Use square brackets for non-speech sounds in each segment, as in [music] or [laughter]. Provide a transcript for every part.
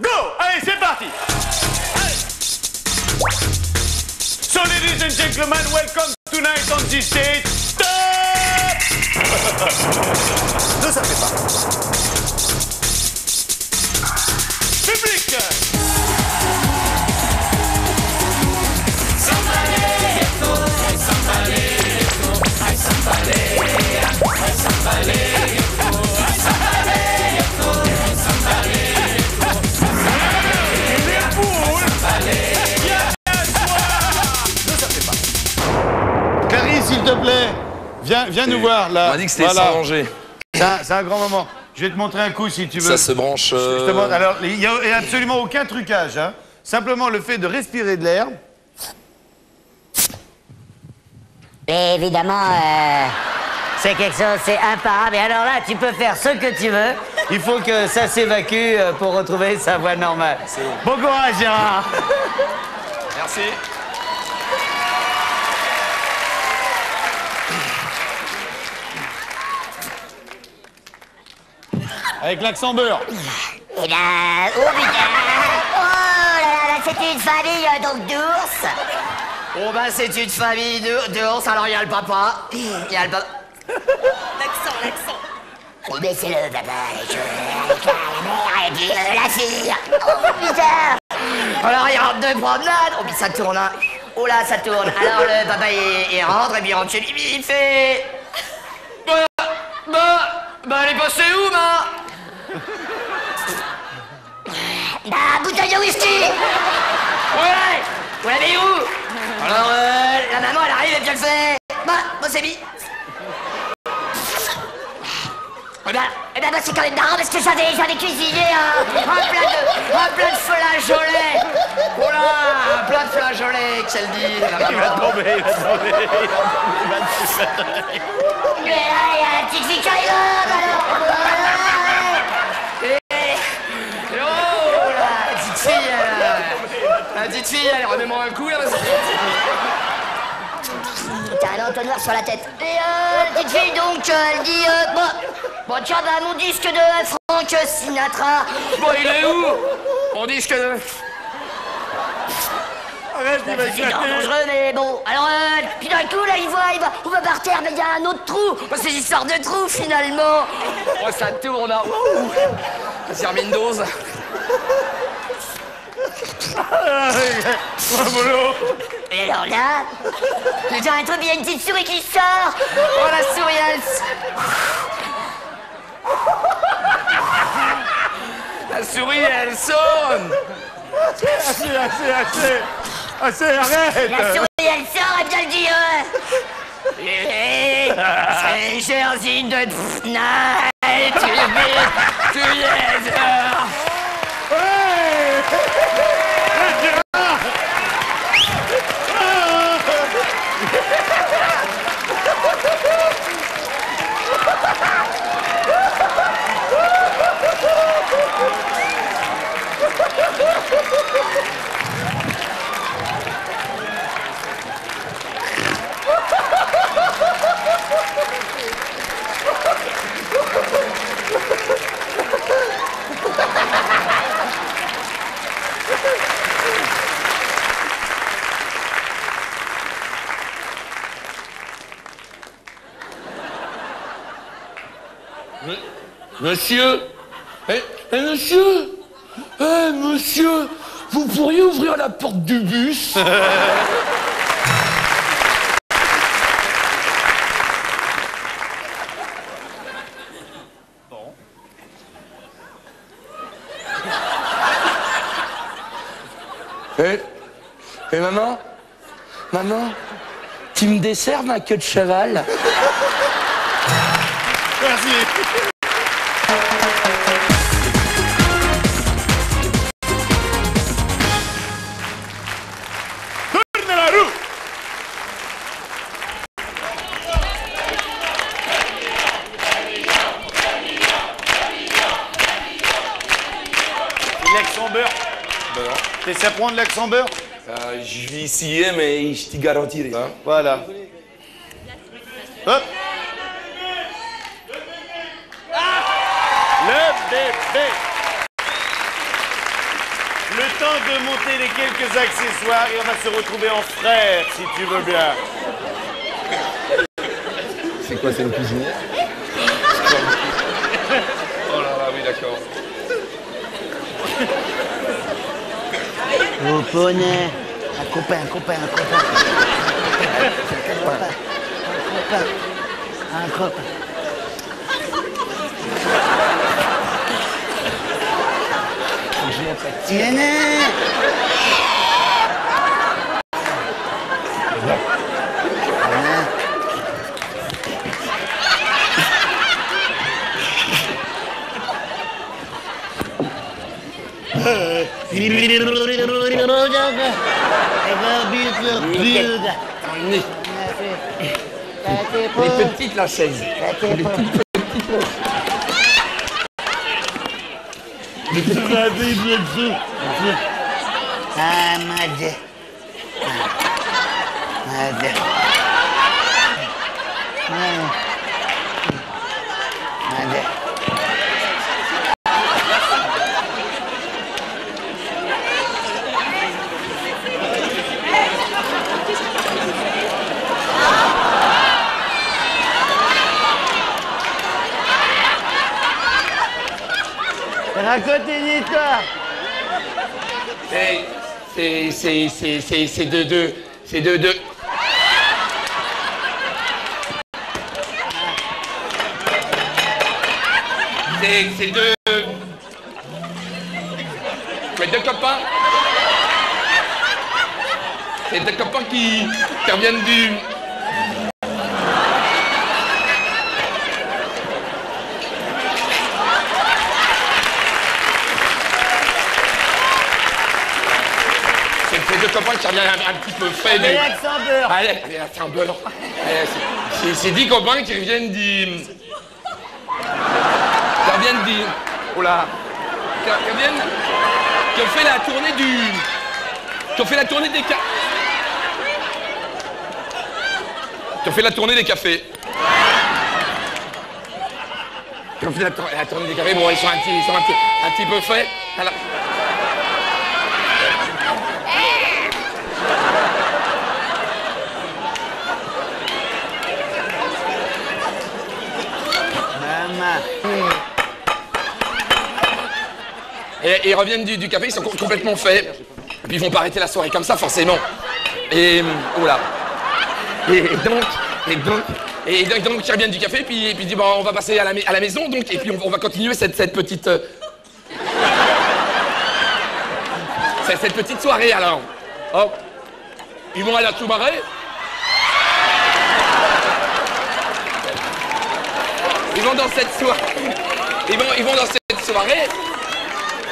go Allez, c'est parti So, ladies and gentlemen, welcome tonight on this stage. Stop Ne pas. Viens, viens nous voir là. On m'a dit que c'était Voilà. sans danger. C'est un, grand moment. Je vais te montrer un coup si tu veux. Ça se branche. Je te euh, montre. Alors, il n'y a, il y a absolument aucun trucage. hein. Simplement le fait de respirer de l'air. Évidemment, euh, c'est quelque chose, c'est imparable. Et alors là, tu peux faire ce que tu veux. Il faut que ça s'évacue euh, pour retrouver sa voix normale. Bon courage, Gérard. Merci. Avec l'accent beurre. Et là, oh putain Oh là là, là, c'est une famille euh, donc d'ours. Oh bah c'est une famille de, d'ours, alors il y a le papa, il y a le papa... L'accent, l'accent. Oui, mais c'est le papa, les cheveux, avec la mère et puis euh, la fille. Oh putain Alors il rentre de promenade, oh puis ça tourne, hein. Oh là ça tourne, alors le papa il, il rentre et puis il rentre chez lui, il fait... Bah, bah, bah elle est passée où, ma? Bah, bouteille de whisky Ouais Vous l'avez où Alors euh, la maman elle arrive et puis elle fait... Bah, bon c'est mis. Eh ben, eh ben, bah, c'est quand même marrant parce que j'avais, j'avais cuisiné un, un plat de, un plat de flageolets. Oh là, un plat de flageolets, qu'elle dit la il va tomber, il va tomber, il va tomber. Mais là, il y a la fille qui arrive, alors. Et oh là, la petite fille, elle, la petite fille, elle remets-moi un coup là. que- T'as un entonnoir sur la tête. Et euh, la petite fille, donc, euh, elle dit, euh, bon, bon, tiens, bah, mon disque de Frank Sinatra. Bon, il est où On dit que. Arrête, il va C'est éclater. dangereux, mais bon. Alors, euh, puis d'un coup, là, il voit, il va, on va par terre, mais il y a un autre trou. Oh, C'est une histoire de trou, finalement. Oh, ça tourne, hein. Vas-y, remets une dose. Et alors là, putain, un truc, il y a une petite souris qui sort. Oh, la souris, elle. La souris, elle sonne. Assez, assez, assez. Assez, arrête. La souris, elle sort, elle dit, euh, [laughs] Eh, C'est Gersine de Night, tu es, tu es. Monsieur. Eh, eh, monsieur. Eh, monsieur. Vous pourriez ouvrir la porte du bus [laughs] Eh, eh, maman. Maman. Tu me desserves ma queue de cheval? Merci. De prendre l'accent beurre Euh, je vais essayer, mais je te garantirai. hein. Voilà. Hop. Le bébé. temps de monter les quelques accessoires et on va se retrouver en frères, si tu veux bien. C'est quoi, c'est une cuisinière [laughs] Oh là là, oui, d'accord. Oh, poney. Un copain, un copain, un copain. Un copain. Un copain. Un copain. Tiens, Les petites, la chaise. Ah, madre. Madre. Madre. Une histoire. C'est. C'est. C'est. C'est. C'est. De. de. C'est de. de. C'est. C'est de. Ouais, deux copains. C'est deux copains qui. qui reviennent du. C'est qui reviennent un, un petit peu du. L'accent beurre. C'est- dix copains qui reviennent du. Qui reviennent du. Oh là. Qui, reviennent. Qui ont fait la tournée du. Qui ont fait la tournée des ca... Qui ont fait la tournée des cafés. Qui ont fait la tournée des cafés. Bon, ils sont un petit, ils sont un petit, un petit peu faits. Alors- Maman. Et, ils reviennent du, café, ils sont com- complètement faits. Et puis ils vont pas arrêter la soirée comme ça, forcément. Et. Oh. Et, donc. Et donc. Donc, ils reviennent du café, puis, et puis ils disent, bon, on va passer à la, maison, donc, et puis on, va continuer cette, petite. euh, [laughs] cette, petite soirée, alors. Ils vont aller à Soumaré. Ils vont dans cette soirée. Ils vont, ils vont dans cette soirée.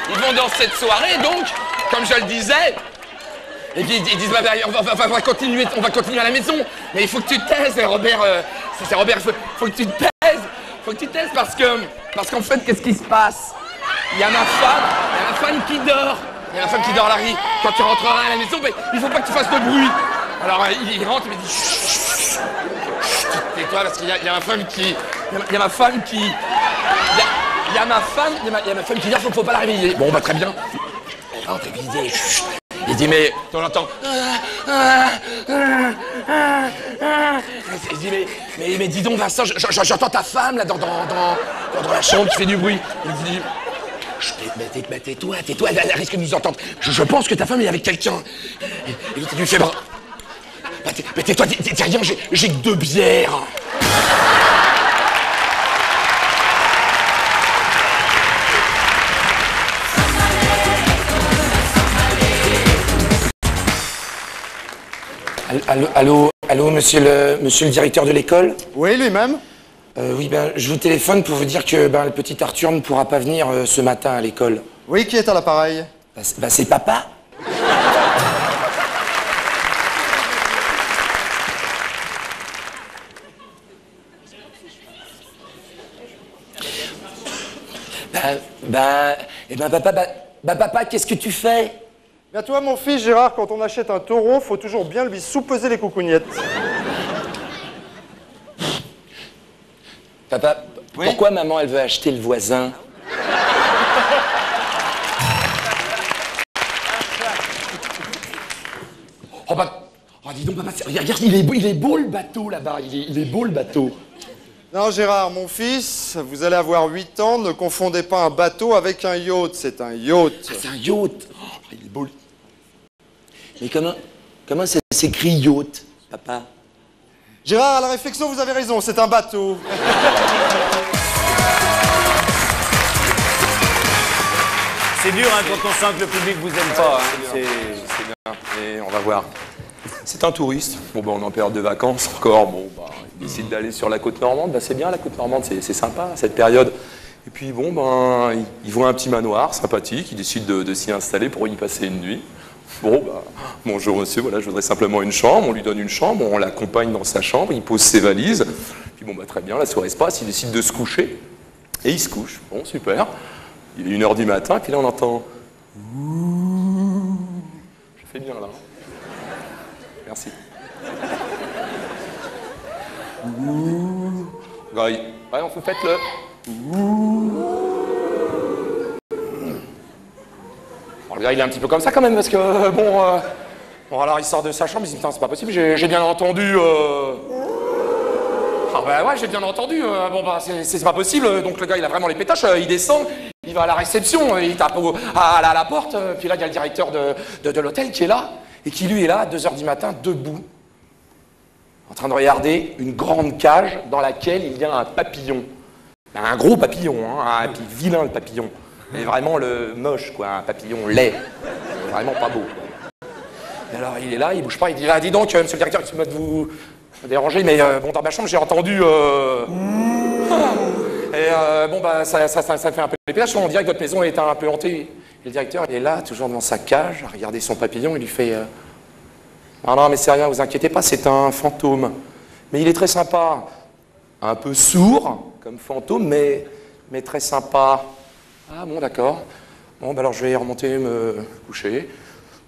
Ils vont dans cette soirée, donc, comme je le disais. Et puis ils disent, bah, bah, on, va, va- on va continuer, on va continuer à la maison. Mais il faut que tu taises, Robert. euh, c'est Robert, il faut, faut que tu te taises. faut que tu taises parce que, parce qu'en fait, qu'est-ce qui se passe? Il y a ma femme, il y a ma femme qui dort. Il y a ma femme qui dort, Larry. Quand tu rentreras à la maison, bah, il faut pas que tu fasses de bruit. Alors euh, il, il rentre, il me dit, tais-toi parce qu'il y, a- il ma femme qui, il y a ma- il femme qui, il y a, il ma femme, il y a ma, il femme qui dit, faut, faut pas la réveiller. Bon, bah très bien. Elle rentre puis il dit. Il mais on l'entend. Il dit, mais, mais, mais dis donc, Vincent, je- je- j'entends ta femme là dans, dans, dans, dans la chambre qui fait du bruit. Il dit, mais tais-toi, tais-toi, elle, risque de nous entendre. Je, pense que ta femme est avec quelqu'un. Et l'autre, il lui bah, bah, mais tais-toi, dis, rien, j'ai- j'ai que deux bières. Allô, allô, allô, monsieur le, monsieur le directeur de l'école? Oui, lui-même. Euh, Oui, ben, je vous téléphone pour vous dire que ben, le petit Arthur ne pourra pas venir euh, ce matin à l'école. Oui, qui est à l'appareil? Ben, c'est papa. Ben, eh ben papa, bah, bah, papa, qu'est-ce que tu fais? Bien toi, mon fils Gérard, quand on achète un taureau, faut toujours bien lui soupeser les coucougnettes. Papa, pourquoi maman, elle veut acheter le voisin? Oh bah, oh dis donc, papa, regarde, il est, beau, il est beau le bateau là-bas, il est beau le bateau. Non, Gérard, mon fils, vous allez avoir 8 ans, ne confondez pas un bateau avec un yacht, c'est un yacht. C'est un yacht. Oh, il est beau. Mais comment, comment ça s'écrit yacht, papa? Gérard, à la réflexion, vous avez raison, c'est un bateau. C'est dur hein, quand on sent que le public vous aime pas. hein. C'est bien, et on va voir. C'est un touriste. Bon, bah, on est en période de vacances encore. Bon, bah, décide d'aller sur la côte normande. Bah, c'est bien, la côte normande, c'est sympa, cette période. Et puis, bon, ben, il, il voit un petit manoir sympathique. Il décide de, s'y installer pour y passer une nuit. Bon, bah, bonjour monsieur, voilà, je voudrais simplement une chambre. On lui donne une chambre, on l'accompagne dans sa chambre, il pose ses valises. Puis, bon, bah, très bien, la soirée se passe. Il décide de se coucher. Et il se couche. Bon, super. Il est 1h du matin, puis là, on entend. Je fais bien là. Merci. Ouais, ouais, on fait le. Bon, le gars, il est un petit peu comme ça quand même, parce que euh, bon. euh, bon, alors il sort de sa chambre, il dit Putain, c'est pas possible, j'ai bien entendu. euh, Ah, bah ouais, j'ai bien entendu. euh, bon, bah, c'est- pas possible. Donc le gars, il a vraiment les pétaches, il descend, il va à la réception, il tape à, la, porte, puis là, il y a le directeur de, de- de l'hôtel qui est là, et qui lui est là, à 2h du matin, debout, en train de regarder une grande cage dans laquelle il y a un papillon. Un gros papillon, hein, un [laughs] vilain le papillon. Mais vraiment le moche, quoi, un papillon laid. Vraiment pas beau. quoi. Et alors il est là, il bouge pas, il dit Ah, dis donc, euh, monsieur le directeur, excusez-moi de vous déranger, mais euh, bon, dans ma chambre, j'ai entendu. euh, [laughs] Et euh, bon, bah, ça, ça, ça, ça fait un peu les. On dirait que votre maison est un peu hantée. Et le directeur, il est là, toujours devant sa cage, à regarder son papillon. Il lui fait euh, Non, mais c'est rien, vous inquiétez pas, c'est un fantôme. Mais il est très sympa. Un peu sourd, comme fantôme, mais, mais très sympa. Ah, bon, d'accord. Bon, bah alors je vais remonter me coucher.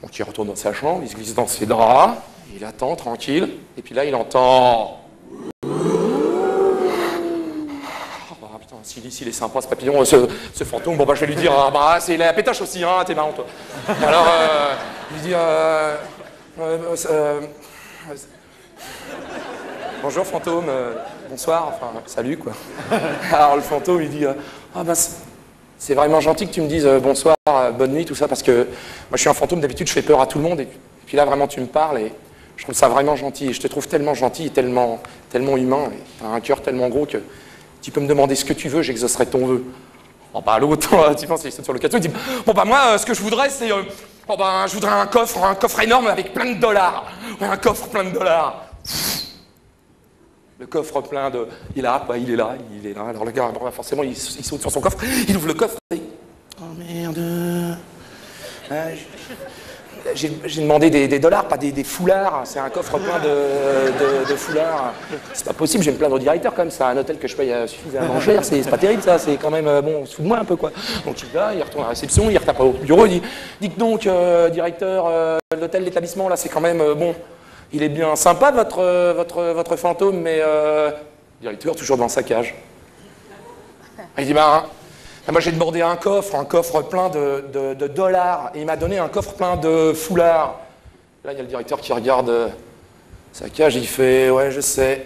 Donc il retourne dans sa chambre, il se glisse dans ses draps, il attend tranquille, et puis là il entend. Ah putain, s'il s'il est sympa ce papillon, ce, ce fantôme, bon bah je vais lui dire, ah bah c'est la pétache aussi, hein, t'es marrant toi. Alors, euh, je lui dis, euh, euh, euh, euh, bonjour fantôme, bonsoir, enfin salut quoi. [laughs] Alors le fantôme il dit, ah bah c'est- vraiment gentil que tu me dises bonsoir, bonne nuit, tout ça, parce que moi je suis un fantôme, d'habitude je fais peur à tout le monde, et puis là vraiment tu me parles, et je trouve ça vraiment gentil, et je te trouve tellement gentil, et tellement, tellement humain, et t'as un cœur tellement gros que tu peux me demander ce que tu veux, j'exaucerai ton vœu. Oh bah l'autre, [laughs] tu penses, il saute sur le cateau, il dit, bon bah moi euh, ce que je voudrais c'est, euh, oh bah je voudrais un coffre, un coffre énorme avec plein de dollars, un coffre plein de dollars. Le coffre plein de. Il est là, quoi, il est là, il est là. Alors le gars, bon, bah, forcément, il, il saute sur son coffre, il ouvre le coffre et. Oh merde. Ah, J'ai demandé des, des dollars, pas des, des foulards. C'est un coffre plein de, de- de foulards. C'est pas possible, je vais me plaindre au directeur comme ça. Un hôtel que je paye euh, suffisamment [laughs] cher, c'est c'est pas terrible ça. C'est quand même, euh, bon, sous de moi un peu quoi. Donc il va, il retourne à la réception, il retape au bureau, il dit Dites donc, euh, directeur, euh, l'hôtel, l'établissement là, c'est quand même, euh, bon, il est bien sympa votre, votre, votre fantôme, mais. Euh, directeur, toujours dans sa cage. Il dit Bah, hein, moi j'ai demandé un coffre, un coffre plein de dollars, et il m'a donné un coffre plein de foulards. Là, il y a le directeur qui regarde euh, sa cage, il fait Ouais, je sais.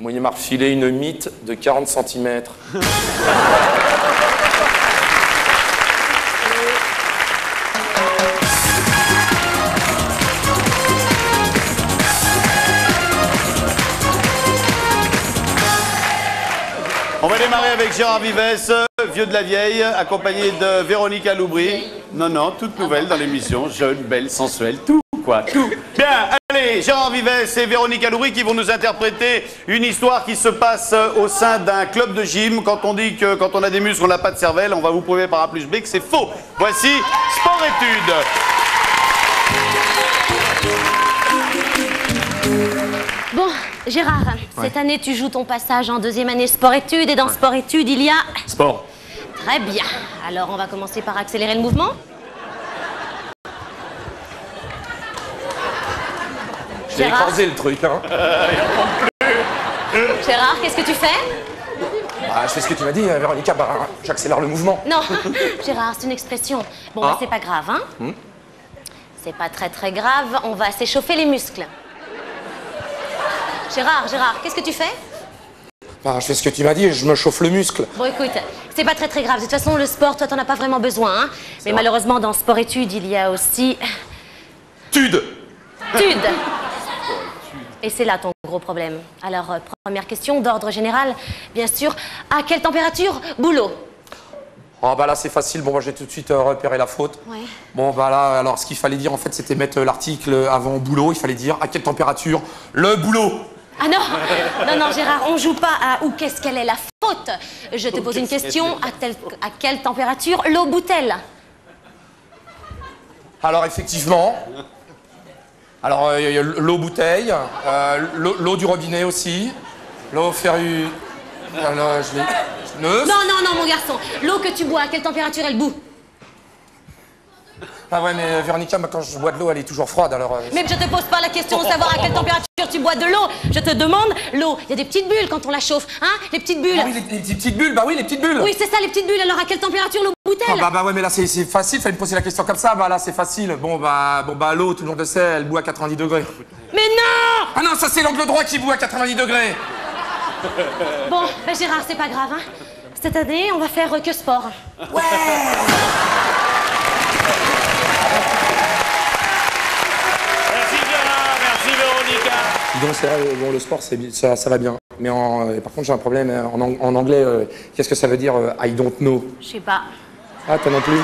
Moi, il m'a refilé une mythe de 40 cm. [laughs] Gérard Vives, vieux de la vieille, accompagné de Véronique Aloubry. Non, non, toute nouvelle dans l'émission, jeune, belle, sensuelle, tout quoi, tout. Bien, allez, Gérard Vives et Véronique Aloubry qui vont nous interpréter une histoire qui se passe au sein d'un club de gym. Quand on dit que quand on a des muscles, on n'a pas de cervelle, on va vous prouver par A plus B que c'est faux. Voici Sport-études. Bon, Gérard, cette année tu joues ton passage en deuxième année sport-études et dans sport-études il y a... Sport. Très bien. Alors on va commencer par accélérer le mouvement. J'ai écrasé le truc, hein. [laughs] Gérard, qu'est-ce que tu fais? Ah, je fais ce que tu m'as dit, euh, Véronica, bah, j'accélère le mouvement. Non, [laughs] Gérard, c'est une expression. Bon, bah, Ah. c'est pas grave, hein C'est pas très très grave, on va s'échauffer les muscles. Gérard, Gérard, qu'est-ce que tu fais? Bah, je fais ce que tu m'as dit, je me chauffe le muscle. Bon, écoute, c'est pas très très grave. De toute façon, le sport, toi, t'en as pas vraiment besoin. Hein Mais malheureusement, dans sport-études, il y a aussi. Tude Tude Et c'est là ton gros problème. Alors, euh, première question d'ordre général, bien sûr. À quelle température? Boulot Oh bah là c'est facile, bon moi j'ai tout de suite euh, repéré la faute. Ouais. Bon bah là, alors ce qu'il fallait dire en fait c'était mettre euh, l'article avant boulot, il fallait dire à quelle température le boulot? Ah non Non, non, Gérard, on joue pas à où qu'est-ce qu'elle est la faute? Je te pose une question. À, quelle température l'eau bout-elle? Alors effectivement, alors euh, il y a l'eau bouteille, euh, l'eau l'eau du robinet aussi, l'eau ferrue, alors je l'ai... Neuf. Non, non, non, mon garçon. L'eau que tu bois, à quelle température elle bout? Ah ouais mais euh, Véronica, moi, quand je bois de l'eau elle est toujours froide alors... euh, Mais je te pose pas la question de savoir à quelle température tu bois de l'eau. Je te demande l'eau. Il y a des petites bulles quand on la chauffe, hein Les petites bulles. Ah oui les, les petites bulles, bah oui les petites bulles Oui, c'est ça, les petites bulles. Alors à quelle température l'eau bout-elle Ah bah, bah ouais mais là c'est facile, fallait me poser la question comme ça, bah là c'est facile. Bon bah bon bah l'eau tout le monde le sait, elle bout à 90 degrés. Mais non Ah non ça c'est l'angle droit qui bout à 90 degrés. Bon, ben Gérard, c'est pas grave, hein Cette année, on va faire euh, que sport. Merci Gérard, merci Véronica. Dis donc c'est vrai, bon le sport ça, ça va bien. Mais en, euh, par contre j'ai un problème euh, en, en anglais, euh, qu'est-ce que ça veut dire euh, I don't know? Je sais pas. Ah toi non plus? [laughs]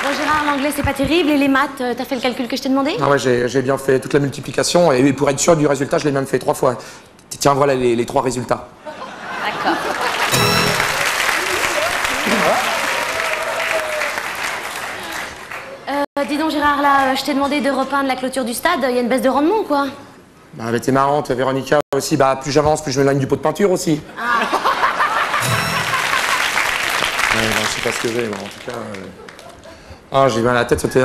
Bon, Gérard, l'anglais, c'est pas terrible. Et les maths, euh, t'as fait le calcul que je t'ai demandé? Ah ouais j'ai j'ai bien fait toute la multiplication et pour être sûr du résultat je l'ai même fait trois fois. Tiens voilà les, les trois résultats. D'accord. Euh, dis donc, Gérard, là, je t'ai demandé de repeindre la clôture du stade. Il y a une baisse de rendement ou quoi Bah mais t'es marrante Véronica aussi, bah plus j'avance plus je m'éloigne du pot de peinture aussi. Ouais, bah, je sais pas ce que j'ai, mais en tout cas... euh, Ah j'ai mal à la tête, c'était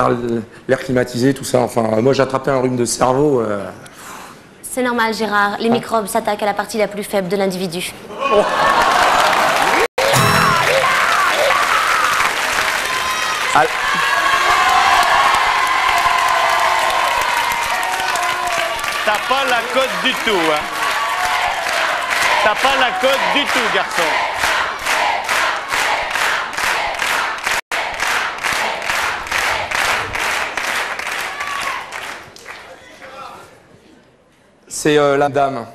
l'air climatisé, tout ça. Enfin, euh, moi j'ai attrapé un rhume de cerveau. euh, C'est normal, Gérard. Les microbes s'attaquent à la partie la plus faible de l'individu. Ah, la cote du tout, hein. T'as pas la cote du tout, garçon. C'est euh, la dame.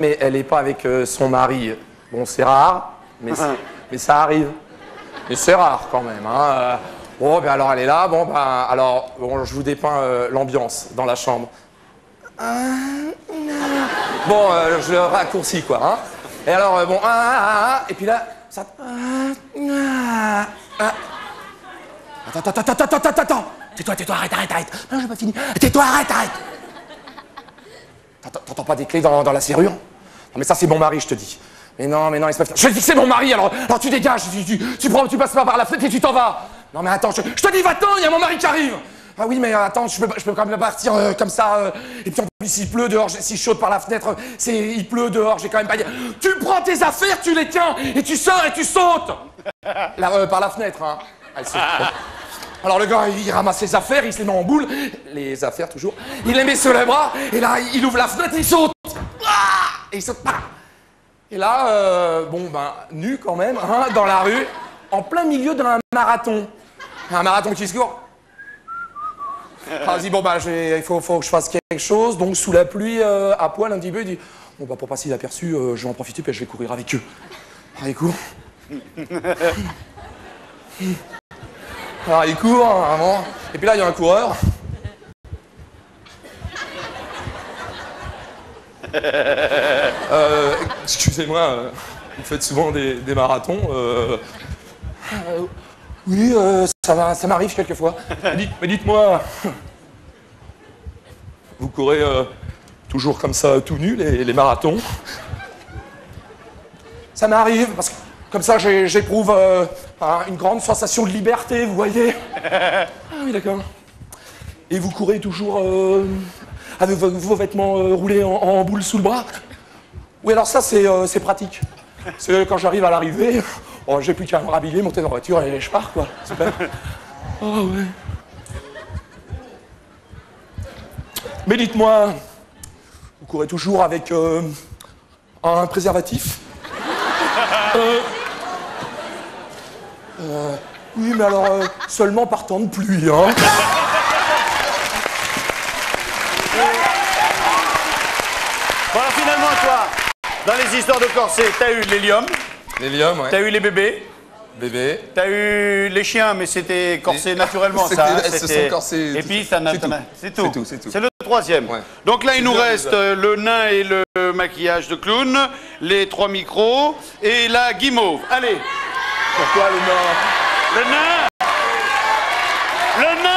Mais elle n'est pas avec euh, son mari. Bon, c'est rare, [laughs] mais, ça arrive. Mais c'est rare quand même. Hein. euh. Bon, ben alors elle est là. Bon, ben alors, bon, je vous dépeins euh, l'ambiance dans la chambre. Bon, euh, je le raccourcis quoi. Hein. Et alors, euh, bon, ah, ah, ah, ah, et puis là, ça. ah, ah. Attends, attends, attends, attends, attends, attends. Tais-toi, tais-toi, arrête, arrête, arrête. Non, j'ai pas fini. Tais-toi, arrête, arrête. T'entends- pas des clés dans, dans la serrure? Non, mais ça, c'est mon mari, je te dis. Mais non, mais non, laisse-moi faire. Je vais fixer mon mari, alors, alors tu dégages, tu, tu, tu, prends, tu passes pas par la fenêtre et tu t'en vas. Non, mais attends, je, je te dis, va-t'en, il y a mon mari qui arrive. Ah oui, mais euh, attends, je peux, je peux quand même pas partir euh, comme ça. euh, et puis en plus, s'il pleut dehors, si saute par la fenêtre, c'est, il pleut dehors, j'ai quand même pas dit. Tu prends tes affaires, tu les tiens, et tu sors et tu sautes. [laughs] Là, euh, par la fenêtre, hein. Elle saute. Alors le gars, il ramasse ses affaires, il se les met en boule, les affaires toujours. Il les met sur les bras, et là, il ouvre la fenêtre et il saute. Ah et il saute. Ah et là, euh, bon, ben, nu quand même, hein, dans la rue, en plein milieu d'un marathon. Un marathon qui se court. Ah, il dit, bon, bah, il faut, faut que je fasse quelque chose. Donc, sous la pluie, euh, à poil un petit peu, il dit, bon, bah, pour passer inaperçu, euh, je vais en profiter, puis je vais courir avec eux. Ah, il court. Alors, [laughs] il court, hein, vraiment. Et puis là, il y a un coureur. [laughs] Euh, excusez-moi, euh, vous faites souvent des, des marathons. oui, euh, ça, m'arrive quelquefois. Mais [laughs] dites- mais dites-moi, vous courez euh, toujours comme ça, tout nu, les, les marathons Ça m'arrive, parce que comme ça, j'éprouve euh, un- une grande sensation de liberté, vous voyez [laughs] Ah oui, d'accord. Et vous courez toujours euh, avec vos, vêtements roulés en, en boule sous le bras Oui, alors ça, c'est c'est pratique. Que quand j'arrive à l'arrivée, Oh, j'ai plus qu'à me rhabiller, monter dans la voiture et je pars, quoi. Super. [laughs] Oh, ouais. Mais dites-moi, vous courez toujours avec euh, un préservatif? [laughs] Euh, euh, Oui, mais alors euh, seulement par temps de pluie, hein Bon, alors finalement, toi, dans les histoires de corset, t'as eu l'hélium, L'hélium, ouais. t'as eu les bébés, Bébé. t'as eu les chiens, mais c'était corsé naturellement, [laughs] ça. hein, elles se sont corsées, Et puis, ça. C'est tout. c'est tout. C'est le troisième. Ouais. Donc là, il nous bien, reste déjà. euh, le nain et le maquillage de clown, les trois micros et la guimauve. Allez, Pourquoi le nord le nain Le nain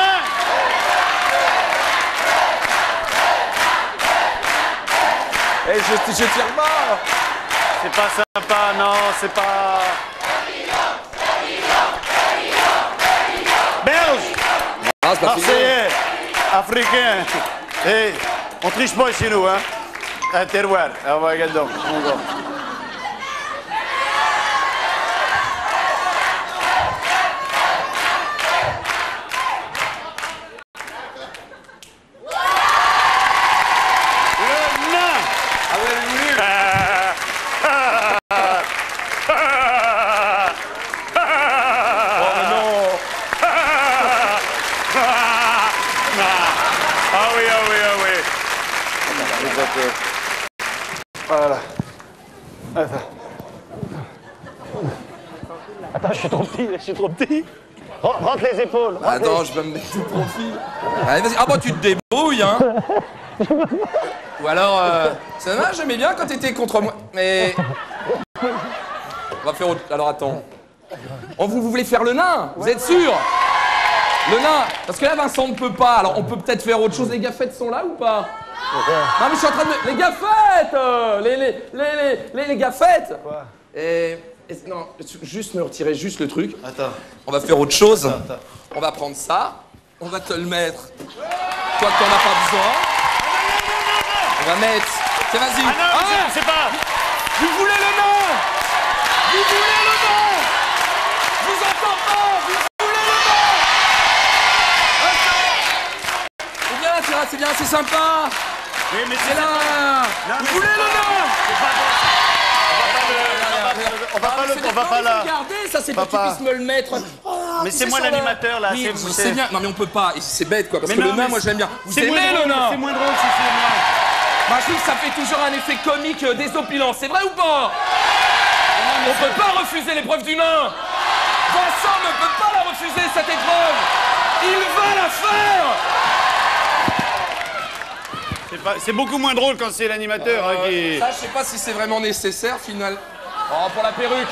Eh, je, je tire pas C'est pas sympa, non, c'est pas... Belge Ah. Marseillais, africain. Et on triche pas chez nous, hein. Un terroir. Ah, regarde donc, Voilà. Attends, je suis trop petit, je suis trop petit. Ren- Rentre les épaules. rentre Attends, je vais me mettre tout profil. Allez, vas-y. Ah bon, tu te débrouilles, hein [laughs] Ou alors, euh, c'est dommage, j'aimais bien quand t'étais contre moi. Mais... On va faire autre... Alors, attends. Oh, vous, vous voulez faire le nain? Vous êtes sûr? Le nain Parce que là, Vincent ne peut pas. Alors, on peut peut-être faire autre chose. Les gaffettes sont là ou pas? Non, mais je suis en train de... Les gaffettes euh, les, les, les, les, les, les gaffettes Et... et- Non, juste me retirer juste le truc. Attends. On va faire autre chose. On va prendre ça. On va te le mettre. Toi que t'en as pas besoin. On va mettre. Tiens, vas-y. Ah non, c'est- c'est pas... Vous voulez le nom? Vous voulez le nom? Je vous entends pas Vous C'est bien, c'est bien, sympa. Oui, mais C'est là. Non, Vous voulez le pas- nom On va pas le... On va pas là. Regardez, ça c'est tu Papa. puisses me le mettre. Oh, Mais tu c'est moi l'animateur, là, Oui, c'est- je c'est- sais bien. Non mais on peut pas. C'est bête quoi. Parce que le nain, moi j'aime bien. Vous C'est moins aimez drôle, le nain C'est moins drôle si c'est moi. Moi, je trouve que ça fait toujours un effet comique euh, désopilant. C'est vrai ou pas? On peut pas refuser l'épreuve du nain. Vincent ne peut pas la refuser cette épreuve. Il va la faire. C'est beaucoup moins drôle quand c'est l'animateur hein, qui... Ça, je sais pas si c'est vraiment nécessaire, final. Oh, pour la perruque.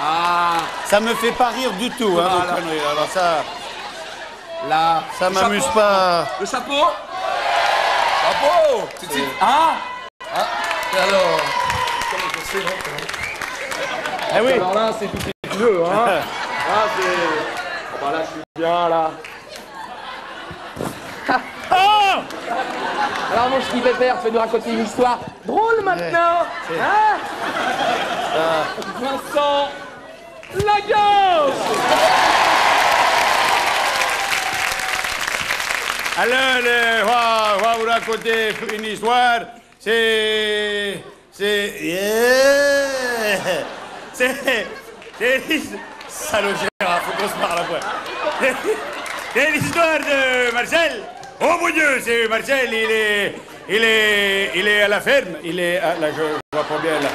Ah, Ça me fait pas rire du tout, hein, conneries. Alors ça, là. ça Le m'amuse chapeau. pas. Le chapeau Chapeau Tout de suite. Ah Ah Et alors Comment non Eh oui. Alors là, c'est tout ce que tu veux, hein Là, [laughs] c'est... Oh, bah là, je suis bien, là. [laughs] Oh Alors, mon petit pépère, tu vas nous raconter une histoire drôle maintenant Hein Vincent Lagorce Alors, le- on va, on va vous raconter une histoire. C'est. C'est. Yeah. C'est. C'est. l'his- Salaud Gérard, faut qu'on se parle après. C'est l'histoire de Marcel. Oh mon Dieu, c'est Marcel, il est. Il est. Il est à la ferme. Il est. à- là, je vois pas bien là.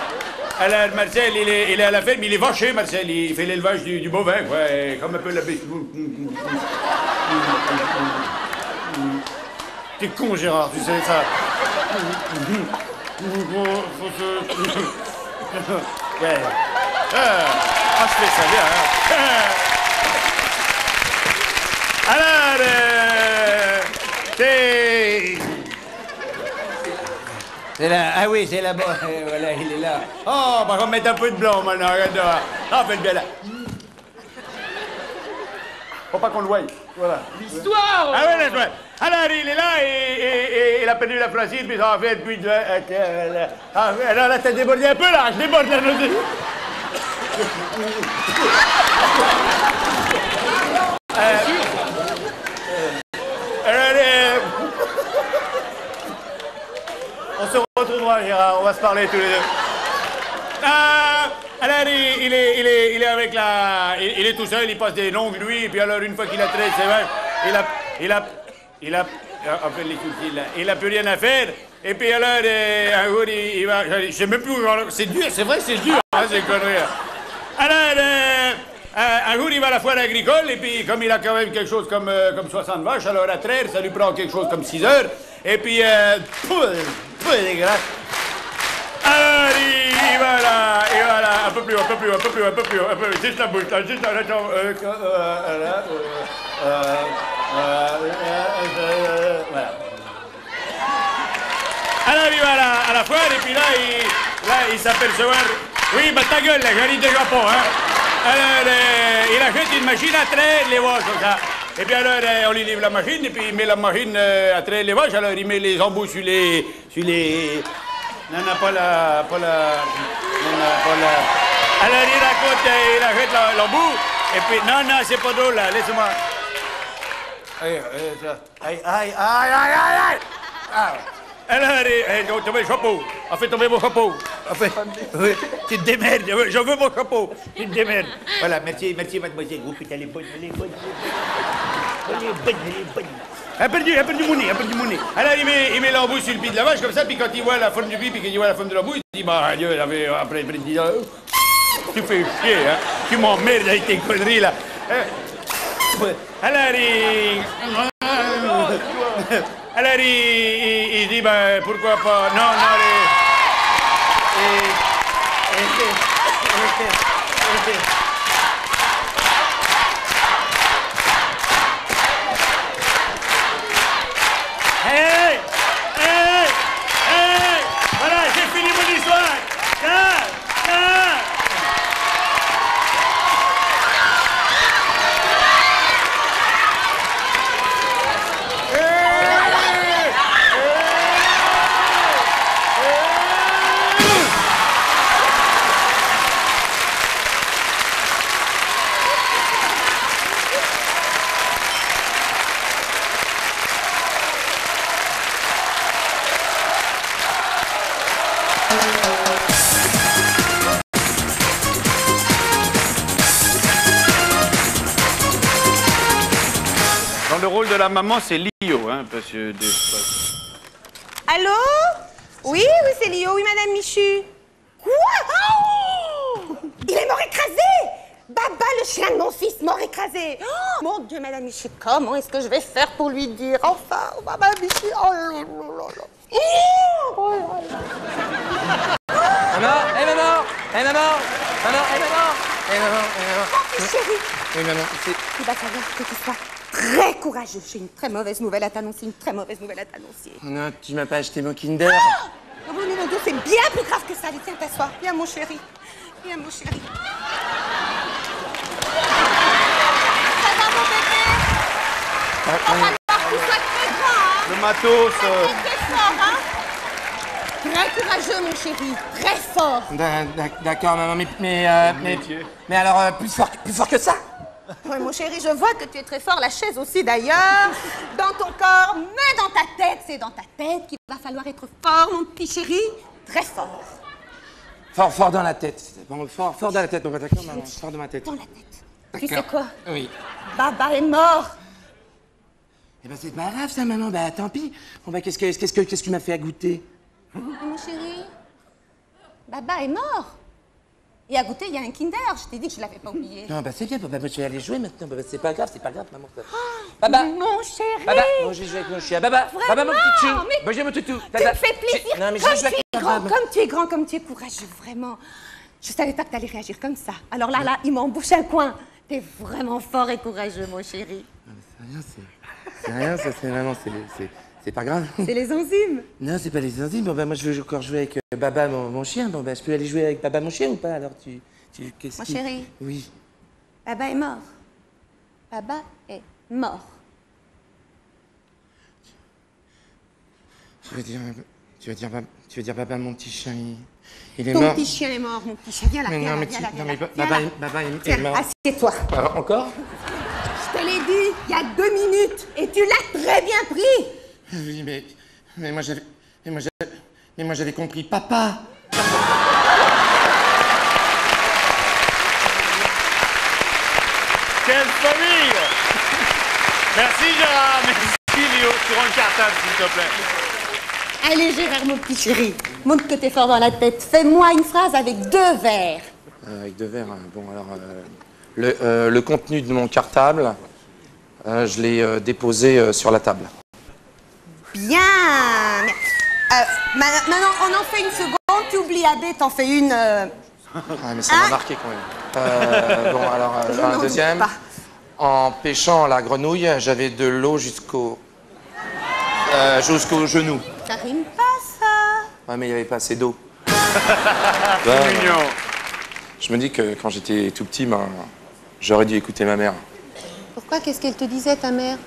Alors, Marcel, il est, il est à la ferme, il est vaché, Marcel. Il fait l'élevage du, du bovin, ouais, comme un peu la bête. T'es con, Gérard, tu sais ça. Ouais. Ah, ah, je ça bien. hein. Alors, euh, c'est... C'est là. Ah oui, c'est là-bas. [laughs] Euh, Voilà, il est là. Oh, on va mettre un peu de blanc maintenant. Regarde là. Ah, faites bien là. Faut pas qu'on le voie. Voilà. L'histoire Ah ouais, laisse-moi. Alors, il est là et, et- et il a perdu la fragile, puis ça en fait, puis... euh, euh, ah, alors là, t'as débordé un peu, là. Je déborde, là. nous- [laughs] alors, euh, On Gérard. On va se parler tous les deux. Ah, alors, il, il est, il, est, il est avec la... Il, il est tout seul, il passe des longues nuits, et puis alors, une fois qu'il a traité ses vaches, il a... Il a... Il a... En fait, les il a, il a plus rien à faire. Et puis alors, euh, un jour, il, va... Je sais même plus où... C'est dur, c'est vrai, c'est dur, hein, ces conneries. là. Alors, euh, un jour, il va à la foire agricole, et puis comme il a quand même quelque chose comme, euh, comme 60 vaches, alors à traire, ça lui prend quelque chose comme 6 heures. Et puis, euh, dégueulasse. Alors, il, il va là, et voilà, un peu plus un peu plus un peu plus un peu plus un peu plus juste la bouche, là, juste là, là, euh, euh, euh, là, euh, euh, euh, euh, euh, voilà. Alors, il va à la, la foire, et puis là, il, là, il s'aperçoit... Oui, bah ta gueule, là, j'arrive de Japon, hein. Alors, euh, il achète une machine à traire les vaches, ça. Et puis alors, euh, on lui livre la machine, et puis il met la machine euh, à traire les vaches, alors il met les embouts sur les... sur les... Non, non, pas la... pas la... Non, non, pas la... Alors, il raconte, il achète l'embout, et puis... Non, non, c'est pas drôle, là, laisse-moi... Aïe, aïe, aïe, aïe, aïe, aïe, aïe. Ah. Eh, eh, oh, tomber le chapeau. En fait, tomber mon chapeau. En fait, oui, tu te démerdes. Je veux- Je veux mon chapeau. Tu te démerdes. Voilà, merci, merci, mademoiselle. Oh putain, elle est bonne, elle est bonne. Elle est bonne, elle est bonne. Elle a perdu, elle a perdu mon nez, elle a perdu mon nez. Alors, il met, il met l'embout sur le pied de la vache, comme ça, puis quand il voit la forme du pied, puis qu'il voit la forme de l'embout, il dit, bah, Dieu, il avait, après, il dit, oh, tu fais chier, hein. Tu m'emmerdes avec tes conneries, là. Euh, Alors, il... Alors, il, il- il dit, ben, pourquoi pas... Non, non, les... et- et- et- et- et- Hey, hey, de la maman, c'est Lio, hein, parce que... des- Allô? Oui, oui, c'est Lio. Oui, Madame Michu. Quoi? Oh! Il est mort écrasé! Baba, le chien de mon fils, mort écrasé! Oh, Mon Dieu, Madame Michu, comment est-ce que je vais faire pour lui dire? Enfin, Baba Michu, oh là là là là. Oh! Là là. Maman, hé maman, hé maman, maman, hé maman, hé maman, hé maman. Oh, chérie, Oui maman, c'est... il va falloir que tu sois très courageux. J'ai une très mauvaise nouvelle à t'annoncer, une très mauvaise nouvelle à t'annoncer. Oh non, tu m'as pas acheté mon Kinder. Non, non, non, non, c'est bien plus grave que ça. Allez, tiens, t'assois. Viens, mon chéri. Viens, mon chéri. Ça va, mon bébé Ah, Il va falloir que tu sois très grand, hein Le matos... euh, Très fort, hein Très courageux, mon chéri. Très fort. d'a- d'a- D'accord maman, mais... Mais, euh, mais, mais alors, euh, plus, fort, plus fort que ça Oui, mon chéri, je vois que tu es très fort. La chaise aussi, d'ailleurs. Dans ton corps, mais dans ta tête. C'est dans ta tête qu'il va falloir être fort, mon petit chéri. Très fort. Fort, fort dans la tête. Bon, fort, fort dans la tête, bah, d'accord maman, fort dans ma tête. Dans la tête. Tu sais quoi Oui. Baba est mort. Eh ben c'est pas grave ça maman, bah tant pis. Bon bah qu'est-ce que, qu'est-ce que, qu'est-ce que tu m'as fait à goûter? Mon chéri, Baba est mort. Et à goûter, il y a un Kinder. Je t'ai dit que je l'avais pas oublié. Non bah c'est bien, bah, bah, je vais aller jouer maintenant, bah, bah, c'est pas grave, c'est pas grave maman. Baba Mon chéri Baba, bon, je vais jouer avec mon chien. Baba, Baba, mon petit chou. mais Bonjour, mon toutou. Tu me fais plaisir. Non, mais je comme tu es grand, comme tu es grand, comme tu es courageux, vraiment. Je savais pas que tu allais réagir comme ça. Alors là, là, il m'embouche un coin. T'es vraiment fort et courageux, mon chéri. C'est rien, c'est. C'est rien, ça, c'est vraiment. C'est, c'est, pas grave. C'est les enzymes. Non, c'est pas les enzymes. Bon, bah, moi, je veux encore jouer avec euh, Baba, mon, mon chien. Bon, bah, je peux aller jouer avec Baba, mon chien ou pas Alors, tu. tu qu'est-ce Mon qui- chéri. Oui. Baba est mort. Baba est mort. Tu veux dire, tu veux dire, tu veux dire, papa, mon petit chien, il, il est Ton mort. petit chien est mort, mon petit chien. Viens là, Mais viens non, là, mais viens tu- là, non, mais là, ba- viens Baba, là. Baba, il est Tiens, mort. assieds-toi. Encore Je te l'ai dit il y a deux minutes et tu l'as très bien pris. Oui, mais, mais moi j'avais, mais moi j'avais, mais moi j'avais compris, papa. Quelle famille Merci Gérard, merci Léo. Tu rends le cartable s'il te plaît. Allez Gérard, mon petit chéri, montre que t'es fort dans la tête. Fais-moi une phrase avec deux vers. Euh, avec deux verres, hein. bon alors, euh, le, euh, le contenu de mon cartable, euh, je l'ai euh, déposé euh, sur la table. Bien. Euh, ma- maintenant, on en fait une seconde. Tu oublies AB, t'en fais une. euh, Ah, mais ça m'a Hein marqué quand même. Euh, bon, alors, euh, [laughs] un deuxième. pas. En pêchant la grenouille, j'avais de l'eau jusqu'au. euh, jusqu'au genou. Ça rime pas, ça. Ouais, mais il n'y avait pas assez d'eau. [laughs] C'est Ouais, mignon. je me dis que quand j'étais tout petit, ben, j'aurais dû écouter ma mère. Pourquoi? Qu'est-ce qu'elle te disait, ta mère?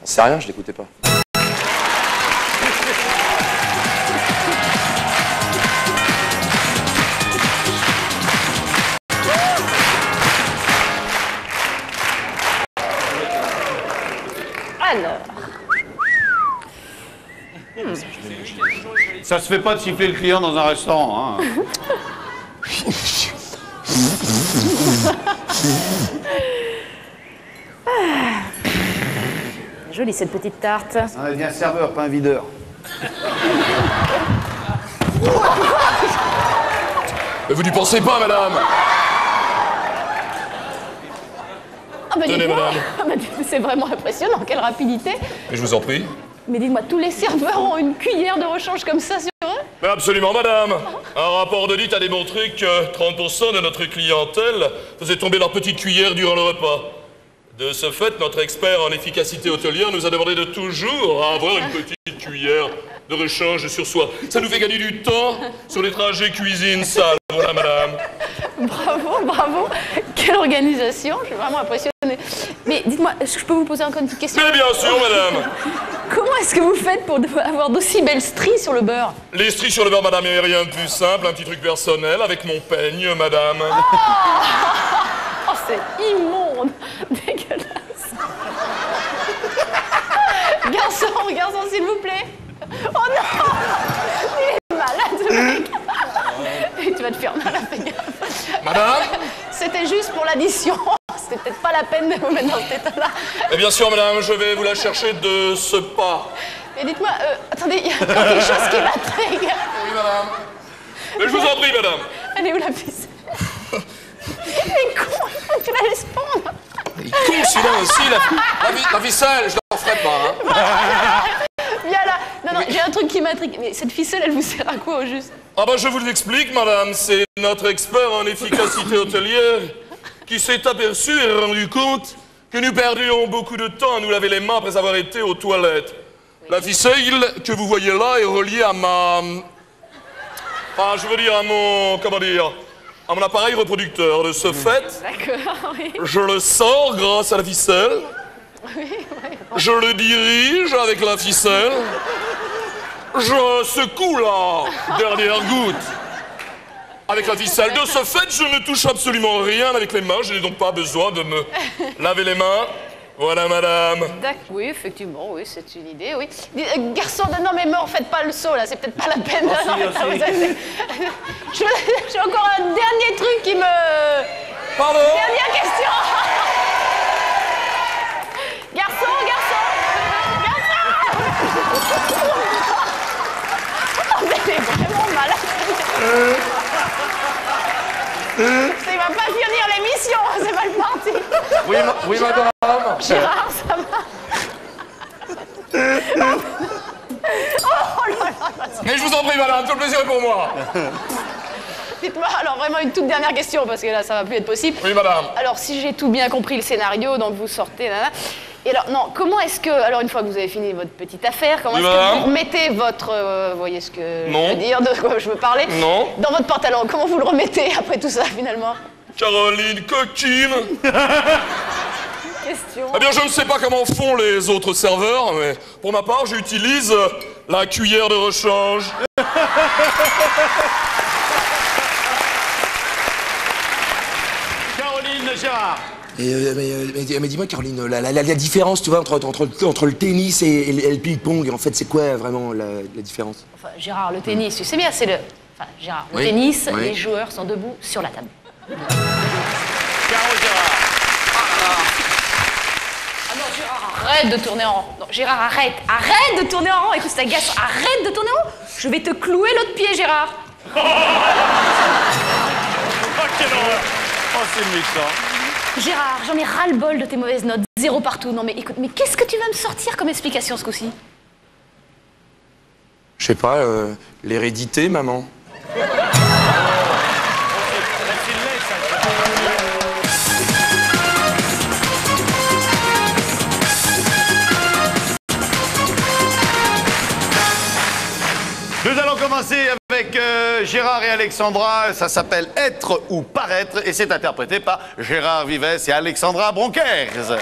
J'en sais rien, je l'écoutais pas. Ça se fait pas de siffler le client dans un restaurant. Hein. jolie cette petite tarte. On a dit un serveur, pas un videur. Mais vous n'y pensez pas, madame Ah bah Tenez, madame. Ah bah, C'est vraiment impressionnant, quelle rapidité. Et je vous en prie. Mais dites-moi, tous les serveurs ont une cuillère de rechange comme ça sur eux? Absolument, madame. Un rapport d'audit a démontré que 30% de notre clientèle faisait tomber leur petite cuillère durant le repas. De ce fait, notre expert en efficacité hôtelière nous a demandé de toujours avoir une petite cuillère de rechange sur soi. Ça nous fait gagner du temps sur les trajets cuisine-salle. Voilà, madame. Bravo, bravo. Quelle organisation, je suis vraiment impressionnée. Mais dites-moi, est-ce que je peux vous poser encore une petite question? Mais bien sûr, madame. Comment est-ce que vous faites pour avoir d'aussi belles stries sur le beurre Les stries sur le beurre, madame, il n'y a rien de plus simple. Un petit truc personnel avec mon peigne, madame. Oh, [laughs] c'est immonde [laughs] Dégueulasse Garçon, garçon, s'il vous plaît Oh non Il est malade, mec Et tu vas te faire mal à. Madame C'était juste pour l'addition. [laughs] C'était peut-être pas la peine de vous mettre dans cet état-là. Et bien sûr, madame, je vais vous la chercher de ce pas. Mais dites-moi, euh, attendez, il y a quelque chose qui m'intrigue. Oui, madame. Mais je vous en prie, madame. Elle est où la ficelle Mais con, tu la laisses prendre Il est con celui-là aussi, la, la, la ficelle, je la referai pas. Hein. Viens là Non, non, j'ai un truc qui m'intrigue. Mais cette ficelle, elle vous sert à quoi au juste? Ah bah je vous l'explique, madame, c'est notre expert en efficacité hôtelière qui s'est aperçu et rendu compte que nous perdions beaucoup de temps à nous laver les mains après avoir été aux toilettes. La ficelle que vous voyez là est reliée à ma... Enfin, je veux dire à mon... comment dire À mon appareil reproducteur. De ce fait, D'accord, oui. je le sors grâce à la ficelle. Je le dirige avec la ficelle. Je secoue la dernière goutte avec la ficelle. De ce fait, je ne touche absolument rien avec les mains. Je n'ai donc pas besoin de me laver les mains. Voilà, madame. D'accord, oui, effectivement, oui, c'est une idée, oui. Euh, garçon, non mais mort, faites pas le saut là, c'est peut-être pas la peine. Oh, si, Non, oh, attends, si. vous avez- [laughs] Je- J'ai encore un dernier truc qui me... Pardon Dernière question [laughs] Garçon, garçon Garçon Oh, mais il est vraiment malade Il va pas finir l'émission, c'est mal parti Oui, ma- oui madame. Gérard, ça va Oh là là Mais je vous en prie, madame, tout le plaisir est pour moi. Dites-moi alors vraiment une toute dernière question parce que là ça va plus être possible. Oui, madame. Alors si j'ai tout bien compris le scénario, donc vous sortez, nanana. Et alors non, comment est-ce que, alors une fois que vous avez fini votre petite affaire, comment est-ce que vous remettez votre, euh, vous voyez ce que Non. je veux dire, de quoi je veux parler Non. Dans votre pantalon, comment vous le remettez après tout ça finalement? Caroline coquine. [laughs] question. Eh bien, je ne sais pas comment font les autres serveurs, mais pour ma part, j'utilise euh, la cuillère de rechange. [laughs] Caroline Gérard. Et, euh, mais, euh, mais- mais dis-moi, Caroline, la, la- la- la différence, tu vois, entre, entre, entre le tennis et, et le- et le ping-pong, en fait, c'est quoi vraiment la, la différence? Enfin, Gérard, le tennis, tu sais bien, c'est le. Enfin, Gérard, le tennis, oui. les joueurs sont debout sur la table. Caro Gérard. Ah non, Gérard, arrête de tourner en rond. Non, Gérard, arrête, arrête de tourner en rond. Écoute, c'est agaçant. Arrête de tourner en rond. Je vais te clouer l'autre pied, Gérard. [laughs] Oh, quelle horreur. Oh, c'est méchant. Gérard, j'en ai ras-le-bol de tes mauvaises notes. Zéro partout. Non, mais écoute, mais qu'est-ce que tu vas me sortir comme explication ce coup-ci? Je sais pas, euh, l'hérédité, maman. Commencer avec euh, Gérard et Alexandra. Ça s'appelle Être ou paraître et c'est interprété par Gérard Vives et Alexandra Bronquers.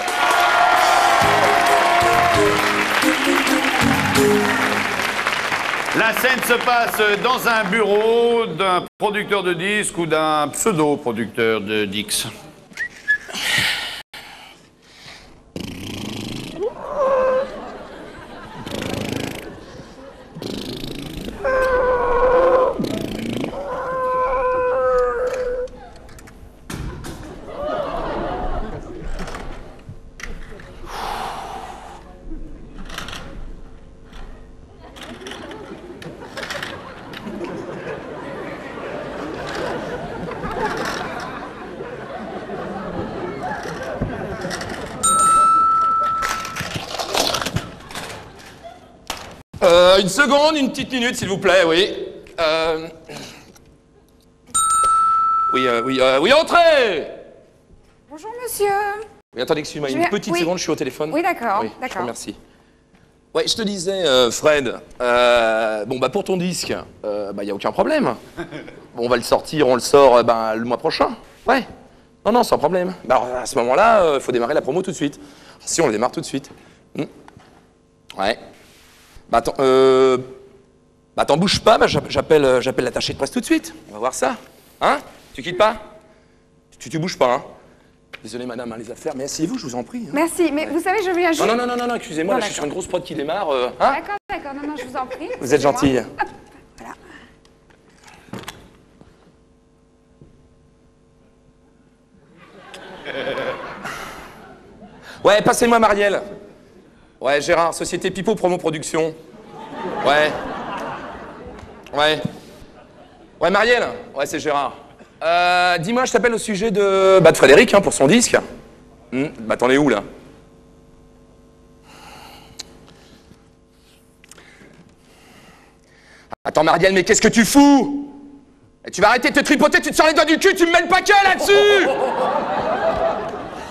La scène se passe dans un bureau d'un producteur de disques ou d'un pseudo-producteur de disques. Euh, une petite minute, s'il vous plaît, oui. Euh... Oui, euh, oui, euh, oui, entrez Bonjour monsieur. Oui, attendez, excuse-moi, Je une petite oui. seconde, je suis au téléphone. Oui, d'accord, Oui, d'accord. te remercie. Ouais, je te disais, euh, Fred, euh, bon, bah, pour ton disque, il bah, y a aucun problème. [laughs] Bon, on va le sortir, on le sort euh, ben, le mois prochain. Ouais. Non, non, sans problème. Bah, alors, à ce moment-là, il faut démarrer la promo tout de suite. Si, on le démarre tout de suite. Hmm. Ouais. Bah, attends, euh... Bah, t'en bouge pas, bah, j'app- j'appelle euh, j'appelle l'attaché de presse tout de suite. On va voir ça. Hein? Tu quittes pas? Tu, tu bouges pas, hein? Désolé, madame, hein, les affaires, mais asseyez-vous, je vous en prie. hein. Merci, mais vous savez, je viens juste. Non, non, non, non, non, excusez-moi, là, je suis sur une grosse prod qui démarre. euh, hein? D'accord, d'accord, non, non, je vous en prie. Vous êtes gentille. Hop, voilà. Ouais, passez-moi Marielle. Ouais, Gérard, Société Pipo Promo Production. Ouais. Ouais. Ouais, Marielle Ouais, c'est Gérard. Euh, dis-moi, je t'appelle au sujet de, bah, de Frédéric, hein, pour son disque. Hmm, bah, t'en es où, là? Attends, Marielle, mais qu'est-ce que tu fous? Et Tu vas arrêter de te tripoter, tu te sors les doigts du cul, tu me mets le paquet là-dessus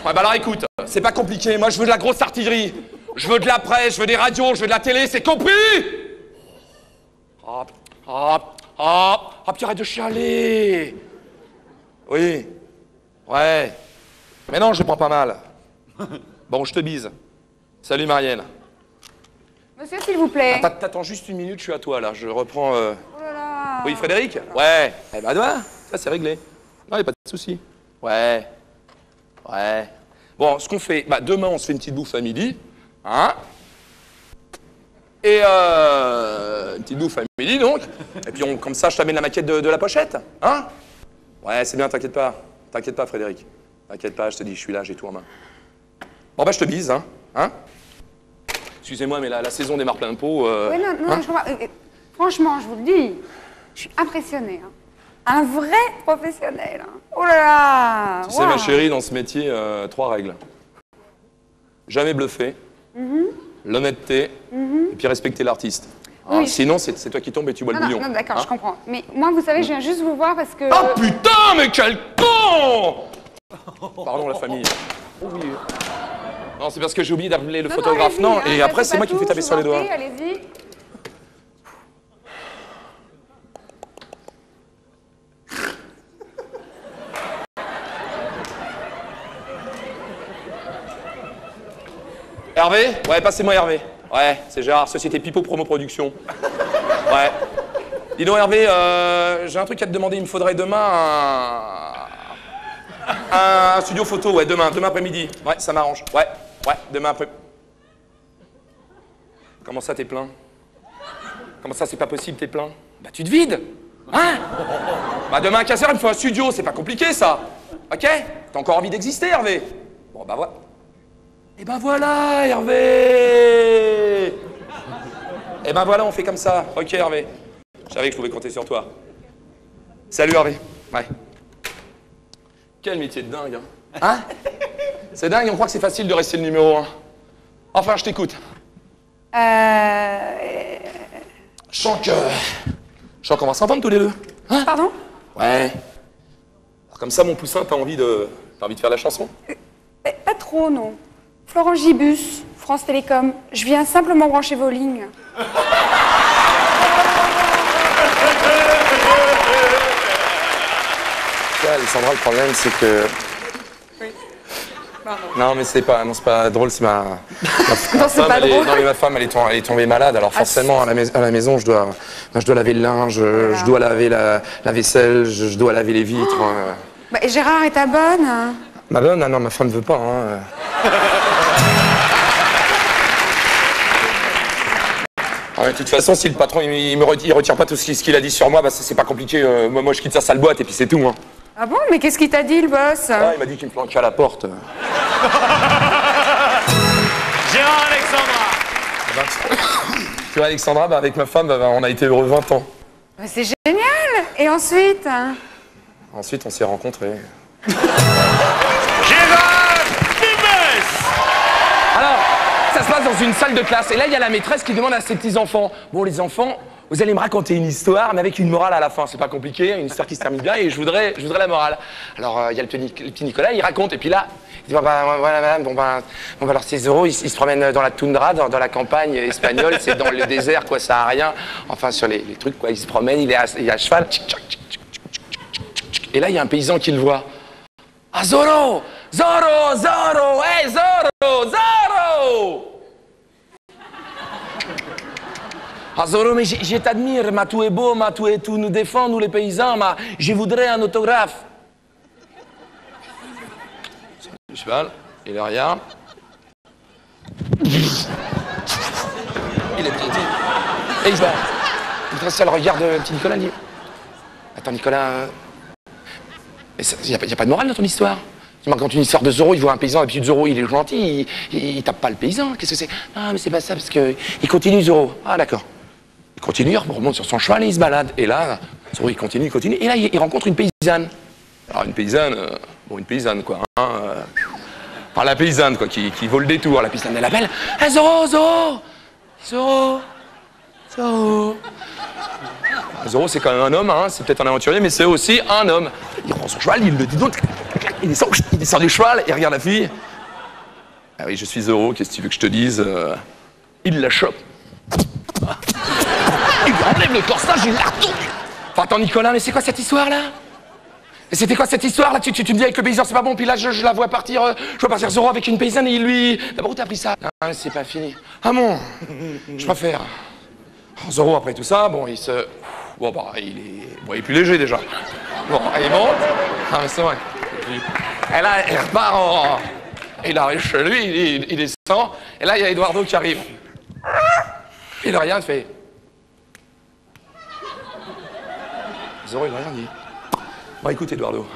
Ouais, bah alors écoute, c'est pas compliqué. Moi, je veux de la grosse artillerie. Je veux de la presse, je veux des radios, je veux de la télé, c'est compris Hop, hop, hop, hop, tu arrêtes de chialer. Oui. Ouais. Mais non, je prends pas mal. [laughs] Bon, je te bise. Salut, Marielle. Monsieur, s'il vous plaît. Attends, T'attends juste une minute, je suis à toi, là. Je reprends... euh, Oh là là. Oui, Frédéric Ouais. Eh ben, ouais, ça, c'est réglé. Non, y a pas de souci. Ouais. Ouais. Bon, ce qu'on fait, bah, demain, on se fait une petite bouffe à midi. Hein Et euh, une petite bouffe à midi, donc. Et puis, on, comme ça, je t'amène la maquette de, de la pochette. Hein? Ouais, c'est bien, t'inquiète pas. T'inquiète pas, Frédéric. T'inquiète pas, je te dis, je suis là, j'ai tout en main. Bon, bah, je te bise, hein Hein? Excusez-moi, mais la, la saison démarre plein de pot. euh, Oui, non, non, hein? je. Euh, euh, franchement, je vous le dis, je suis impressionnée. hein. Un vrai professionnel. hein. Oh là là. Tu sais, ma chérie, dans ce métier, trois règles. Jamais bluffer, l'honnêteté, et puis respecter l'artiste. Hein, Oui. Sinon, c'est toi qui tombes et tu bois Non, le bouillon. non, d'accord, Hein je comprends. Mais moi, vous savez, je viens juste vous voir parce que. Oh putain, mais quel con Pardon, la famille. Non, c'est parce que j'ai oublié d'appeler le Non, photographe. Non, hein, et après, c'est moi qui me fais taper sur les doigts. Allez-y. Hervé Ouais, passez-moi Hervé. Ouais, c'est Gérard, Société Pipo Promo Production. Ouais. Dis donc Hervé, euh, j'ai un truc à te demander, il me faudrait demain un... un studio photo, ouais, demain, demain après-midi. Ouais, ça m'arrange. Ouais, ouais, demain après... Comment ça, t'es plein? Comment ça, c'est pas possible, t'es plein? Bah, tu te vides Hein? Bah, demain à 15h, il me faut un studio, c'est pas compliqué, ça Ok? T'as encore envie d'exister, Hervé? Bon, bah, voilà. Et ben voilà, Hervé Et ben voilà, on fait comme ça. Ok, Hervé. Je savais que je pouvais compter sur toi. Salut, Hervé. Ouais. Quel métier de dingue, hein Hein? C'est dingue, on croit que c'est facile de rester le numéro un. Enfin, je t'écoute. Euh... Je sens que... Je sens qu'on va s'entendre tous les deux. Hein? Pardon? Ouais. Alors, comme ça, mon poussin, t'as envie de... T'as envie de faire la chanson? Eh, Pas trop, non. Florent Gibus, France Télécom. Je viens simplement brancher vos lignes. Ouais, Alexandra, le problème, c'est que... Non, mais c'est pas, non, c'est pas drôle, c'est ma... [laughs] Non, c'est femme, pas elle est- drôle. non, mais ma femme, elle est, tom- elle est tombée malade, alors forcément, à la, mais- à la maison, je dois, je dois laver le linge, je dois laver la, la vaisselle, je, je dois laver les vitres. euh. Bah, et Gérard est ta bonne hein Ma bonne, ah non, ma femme veut pas, hein. Ah, de toute façon, si le patron il, il me retire, il retire pas tout ce qu'il a dit sur moi, bah, ça, c'est pas compliqué. euh, moi, moi, je quitte sa sale boîte et puis c'est tout. Hein. Ah bon Mais qu'est-ce qu'il t'a dit, le boss? Ah, il m'a dit qu'il me planquait à la porte. [laughs] Gérard Alexandra. Tu vois, Alexandra, bah, avec ma femme, bah, on a été heureux 20 ans. Bah, C'est génial Et ensuite hein? Ensuite, on s'est rencontrés. [laughs] Gérard Vives. Alors, ça se passe dans une salle de classe. Et là, il y a la maîtresse qui demande à ses petits-enfants Bon, les enfants, vous allez me raconter une histoire, mais avec une morale à la fin. C'est pas compliqué, une histoire qui se termine bien, et je voudrais, je voudrais la morale. Alors, euh, il y a le petit, Nicolas, il raconte, et puis là, il dit Bon, ben, voilà, madame, bon, ben, bon, ben, alors ces euros, ils, ils se promènent dans la toundra, dans, la campagne espagnole, c'est dans le désert, quoi, ça a rien. Enfin, sur les, trucs, quoi, il se promène, il est à, il est à cheval. Et là, il y a un paysan qui le voit. Ah, Zoro Zoro Zoro Hey, Zoro Zoro Ah, Zoro, mais je, t'admire, ma tu es beau, ma tu es tout nous défend, nous les paysans, ma je voudrais un autographe. Le cheval, il le regarde. Il est petit. Et il se barre. Il reste le regarde le petit Nicolas, il dit Attends, Nicolas. euh, Mais il n'y a, pas- y a pas de morale dans ton histoire? Tu racontes une histoire de Zoro, il voit un paysan, et puis Zoro, il est gentil, il, il- il tape pas le paysan. Qu'est-ce que c'est? Non, mais c'est pas ça, parce que il continue, Zoro. Ah, d'accord. Il continue, il remonte sur son cheval et il se balade. Et là, il continue, il continue. Et là, il, il rencontre une paysanne. Alors, une paysanne, euh, bon, une paysanne, quoi. Hein, euh, enfin, la paysanne, quoi, qui, qui vaut le détour. La paysanne, elle appelle Hey, Zoro, Zoro Zoro Zoro Zoro, c'est quand même un homme, hein, c'est peut-être un aventurier, mais c'est aussi un homme. Il prend son cheval, il le dit donc, il descend, il descend du cheval et regarde la fille. Ah oui, je suis Zoro, qu'est-ce que tu veux que je te dise euh, Il la chope. Il lui enlève le corsage, il la retourne. Enfin, attends, Nicolas, mais c'est quoi cette histoire-là? Et c'était quoi cette histoire-là? Tu, tu, tu me dis avec le paysan, c'est pas bon, puis là, je, je la vois partir, euh, je vois partir Zoro avec une paysanne et il lui... D'abord, où t'as pris ça? Non, c'est pas fini. Ah bon? Je préfère. Zoro, après tout ça, bon, il se. Bon, bah, il est. Bon, il est plus léger déjà. Bon, il monte. Ah, mais c'est vrai. Et là, il repart en. Il arrive chez lui, il, il descend. Et là, il y a Eduardo qui arrive. Il regarde, il fait. Zoro, il regarde, il dit. Bon, écoute, Eduardo.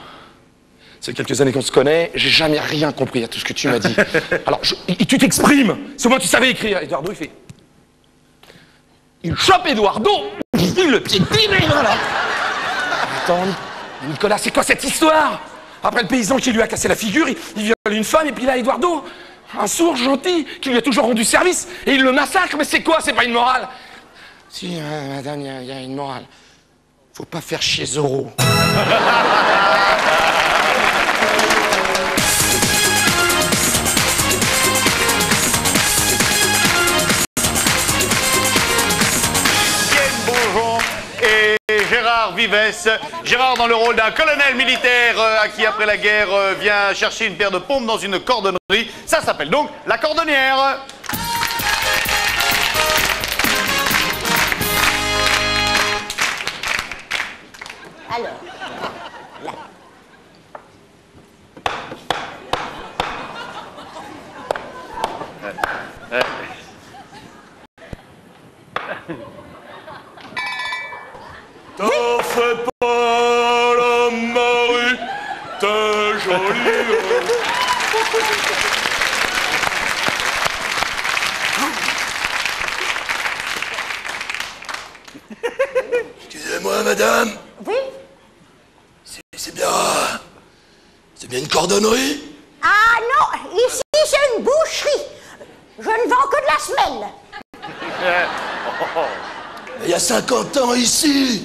C'est quelques années qu'on se connaît, j'ai jamais rien compris à tout ce que tu m'as dit. [laughs] Alors, je- et tu t'exprimes. C'est moi, tu savais écrire. Eduardo, il fait. Il chope Eduardo, il le piétine et voilà. Attends, Nicolas, c'est quoi cette histoire? Après le paysan qui lui a cassé la figure, il, il viole une femme et puis là, Eduardo, un sourd gentil qui lui a toujours rendu service et il le massacre. Mais c'est quoi? C'est pas une morale? Si, euh, madame, il y a- il y, a une morale. Faut pas faire Bourgeon et Gérard Vives. Gérard dans le rôle d'un colonel militaire euh, à qui, après la guerre, euh, vient chercher une paire de pompes dans une cordonnerie. Ça s'appelle donc la cordonnière. Alors, là. T'en fais pas la Marie, t'es jolie. Excusez-moi, madame. Oui C'est- bien. C'est bien une cordonnerie Ah non, ici c'est une boucherie. Je ne vends que de la semelle. Il y a 50 ans ici,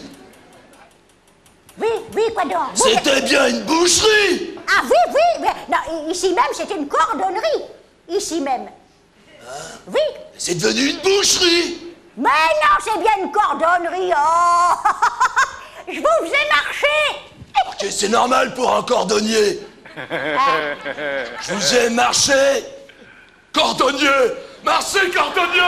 Oui, oui, quoi donc c'était bien une boucherie. Ah oui, oui, mais non, ici même c'est une cordonnerie. Ici même. Oui, C'est devenu une boucherie. mais non, c'est bien une cordonnerie. Oh [laughs] Je vous faisais marcher Ok, c'est normal pour un cordonnier. Je vous ai marché. Cordonnier Marchez, cordonnier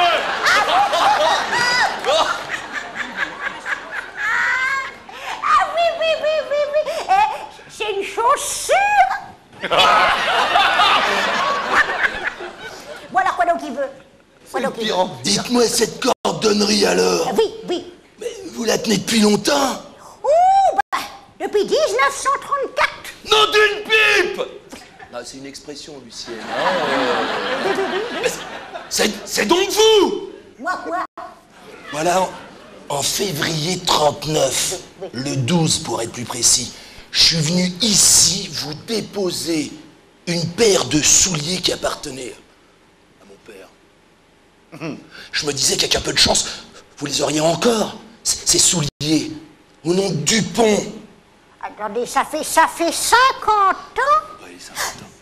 Ah oui, oui, oui, oui, oui. Eh, c'est une chaussure. voilà, quoi donc il veut Quoi donc il veut Dites-moi cette cordonnerie alors. Oui, oui. Vous la tenez depuis longtemps Ouh, bah, depuis 1934. Non d'une pipe Non, c'est une expression, Lucienne. Oui, oui. C'est donc vous Moi, quoi? Voilà, en, en février 39, le 12 pour être plus précis, je suis venu ici vous déposer une paire de souliers qui appartenaient à mon père. Je me disais qu'avec un peu de chance, vous les auriez encore, ces souliers, au nom de Dupont. Attendez, ça fait, ça fait 50 ans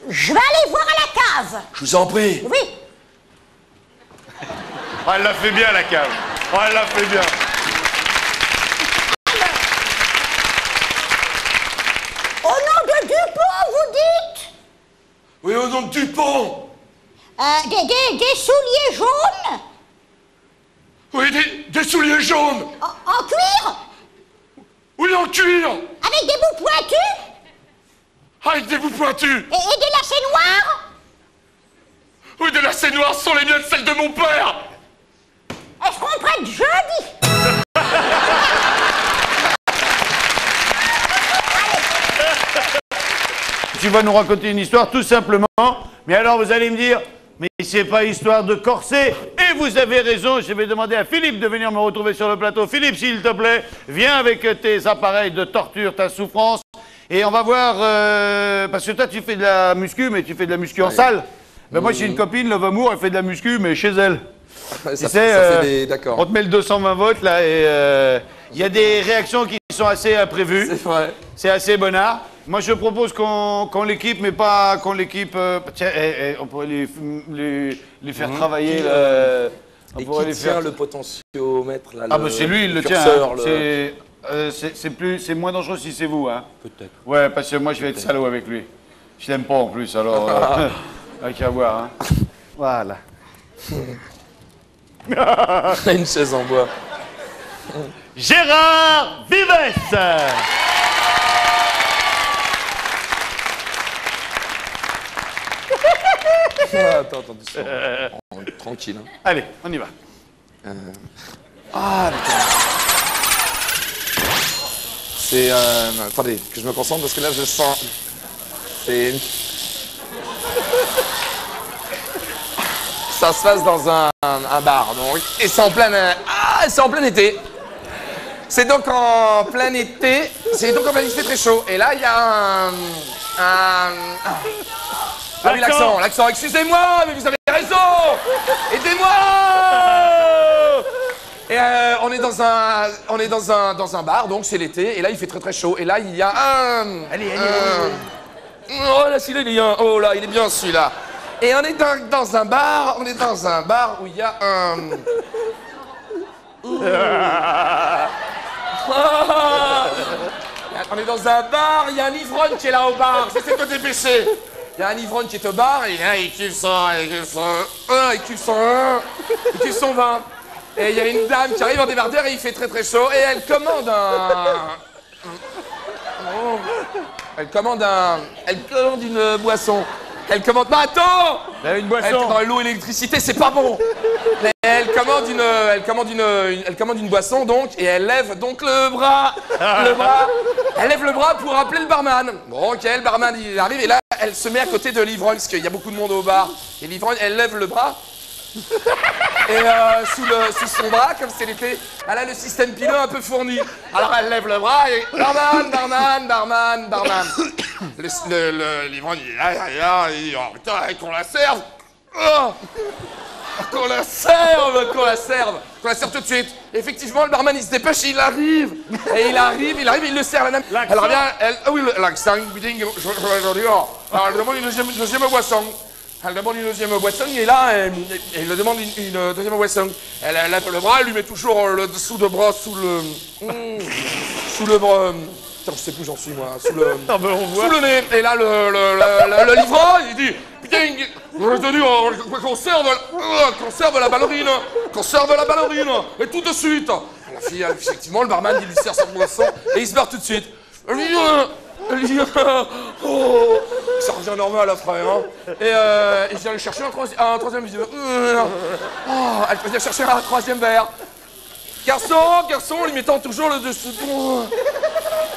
Je vais aller voir à la cave. Je vous en prie. Oui. Oh, elle l'a fait bien, la cave. Oh, elle l'a fait bien. Au nom de Dupont, vous dites? Oui, au nom de Dupont. Euh, des, des- des souliers jaunes? Oui, des, des souliers jaunes. en, en cuir? Oui, en cuir. Avec des bouts pointus? Avec des bouts pointus. et, et des lacets noirs Oui, des lacets noirs sont les miennes, celles de mon père. Est-ce qu'on prête jeudi Tu vas nous raconter une histoire tout simplement. Mais alors vous allez me dire, mais c'est pas histoire de corset. Et vous avez raison, je vais demander à Philippe de venir me retrouver sur le plateau. Philippe, s'il te plaît, viens avec tes appareils de torture, ta souffrance. Et on va voir, euh, parce que toi tu fais de la muscu, mais tu fais de la muscu en salle. Ben moi j'ai une copine, Love Amour, elle fait de la muscu, mais chez elle. Ça, Tu ça sais, euh, des... On te met le 220 volts là et euh, il y a des réactions qui sont assez imprévues. C'est vrai. C'est assez bonnard. Moi, je propose qu'on l'équipe, mais pas qu'on l'équipe. euh, tiens, eh, eh, on pourrait les, les, les faire travailler. là. on Mhm. Et pourrait qui les faire. tient le potentiomètre là Ah, le- bah c'est lui, il le tient. hein. le- C'est euh, moins dangereux si c'est vous, hein. Peut-être. Ouais, parce que moi, je vais être salaud avec lui. Je l'aime pas en plus, alors. Euh, [laughs] avec à voir, hein. Voilà. [laughs] Une chaise en bois. Gérard Vives. [laughs] Attends, attends, doucement. [laughs] Oh, Tranquille. hein. Allez, on y va. Ah, putain. C'est. Euh... Attendez, que je me concentre parce que là je sens. C'est. [laughs] Ça se passe dans un, un bar, donc. Et c'est en plein. euh, Ah, c'est en plein été. C'est donc en plein été. C'est donc en plein été, très chaud. Et là, il y a un. un- Ah oui, l'accent, l'accent, excusez-moi, mais vous avez raison Aidez-moi [laughs] Et euh, on est dans un, on est dans un, dans un bar, donc c'est l'été, et là il fait très très chaud. Et là il y a un, allez, allez, Oh là, celui-là il est bien, oh là, il est bien celui-là. Et on est dans, dans un bar, on est dans un bar où il y a un. [laughs] [laughs] On est dans un bar, il y a un ivrogne qui est là au bar. J'essaie de te dépêcher. Il y a un ivrogne qui est au bar et là, il kiffe son, il kiffe son, un, il kiffe son, un, il kiffe son vin. Et il y a une dame qui arrive en débardeur et il fait très très chaud et elle commande un. Oh. Elle commande un. Elle commande une boisson. Elle commande. Mais attends une boisson. Elle, L'eau et l'électricité, c'est pas bon. Mais elle commande une. Elle commande une, une- Elle commande une boisson donc et elle lève donc le bras. Le bras. Elle lève le bras pour appeler le barman. Bon, ok, le barman il arrive et là elle se met à côté de l'ivrogne parce qu'il y a beaucoup de monde au bar. Et l'ivrogne, elle lève le bras. Et euh, sous, le, sous son bras, comme elle était. Elle a le système pileux un peu fourni. Alors elle lève le bras et. Barman, barman, barman, barman. Le, le, le- l'ivrogne, il est là, il est là, il dit Oh putain, qu'on la serve Oh Qu'on la serve Qu'on la serve Qu'on la serve tout de suite Effectivement, le barman il se dépêche, il arrive Et il arrive, il arrive, il le sert la même. Alors bien, elle. Ah oui, l'accent, je, je, je, je oh. Elle demande une deuxième, deuxième boisson. Elle demande une deuxième boisson, est là, et, et il lui demande une, une deuxième boisson. Elle, elle lève le bras, elle lui met toujours le dessous de bras sous le. Hmm, [laughs] sous le bras. Putain, je sais plus où j'en suis, moi. Sous le. [laughs] Sous le nez. Et là, le, le, le, le, livreur, il dit Putain, je te dis, on- qu'on serve, euh, qu'on serve la ballerine, qu'on serve la ballerine, et tout de suite. La fille, effectivement, le barman, il lui sert sa boisson, et il se barre tout de suite. Dit, euh, oh, ça revient normal après, hein. Et, euh, et aller chercher un, troisi- un troisième, dit, euh, oh, elle vient chercher un troisième verre. Garçon, garçon, lui mettant toujours le dessous de bras.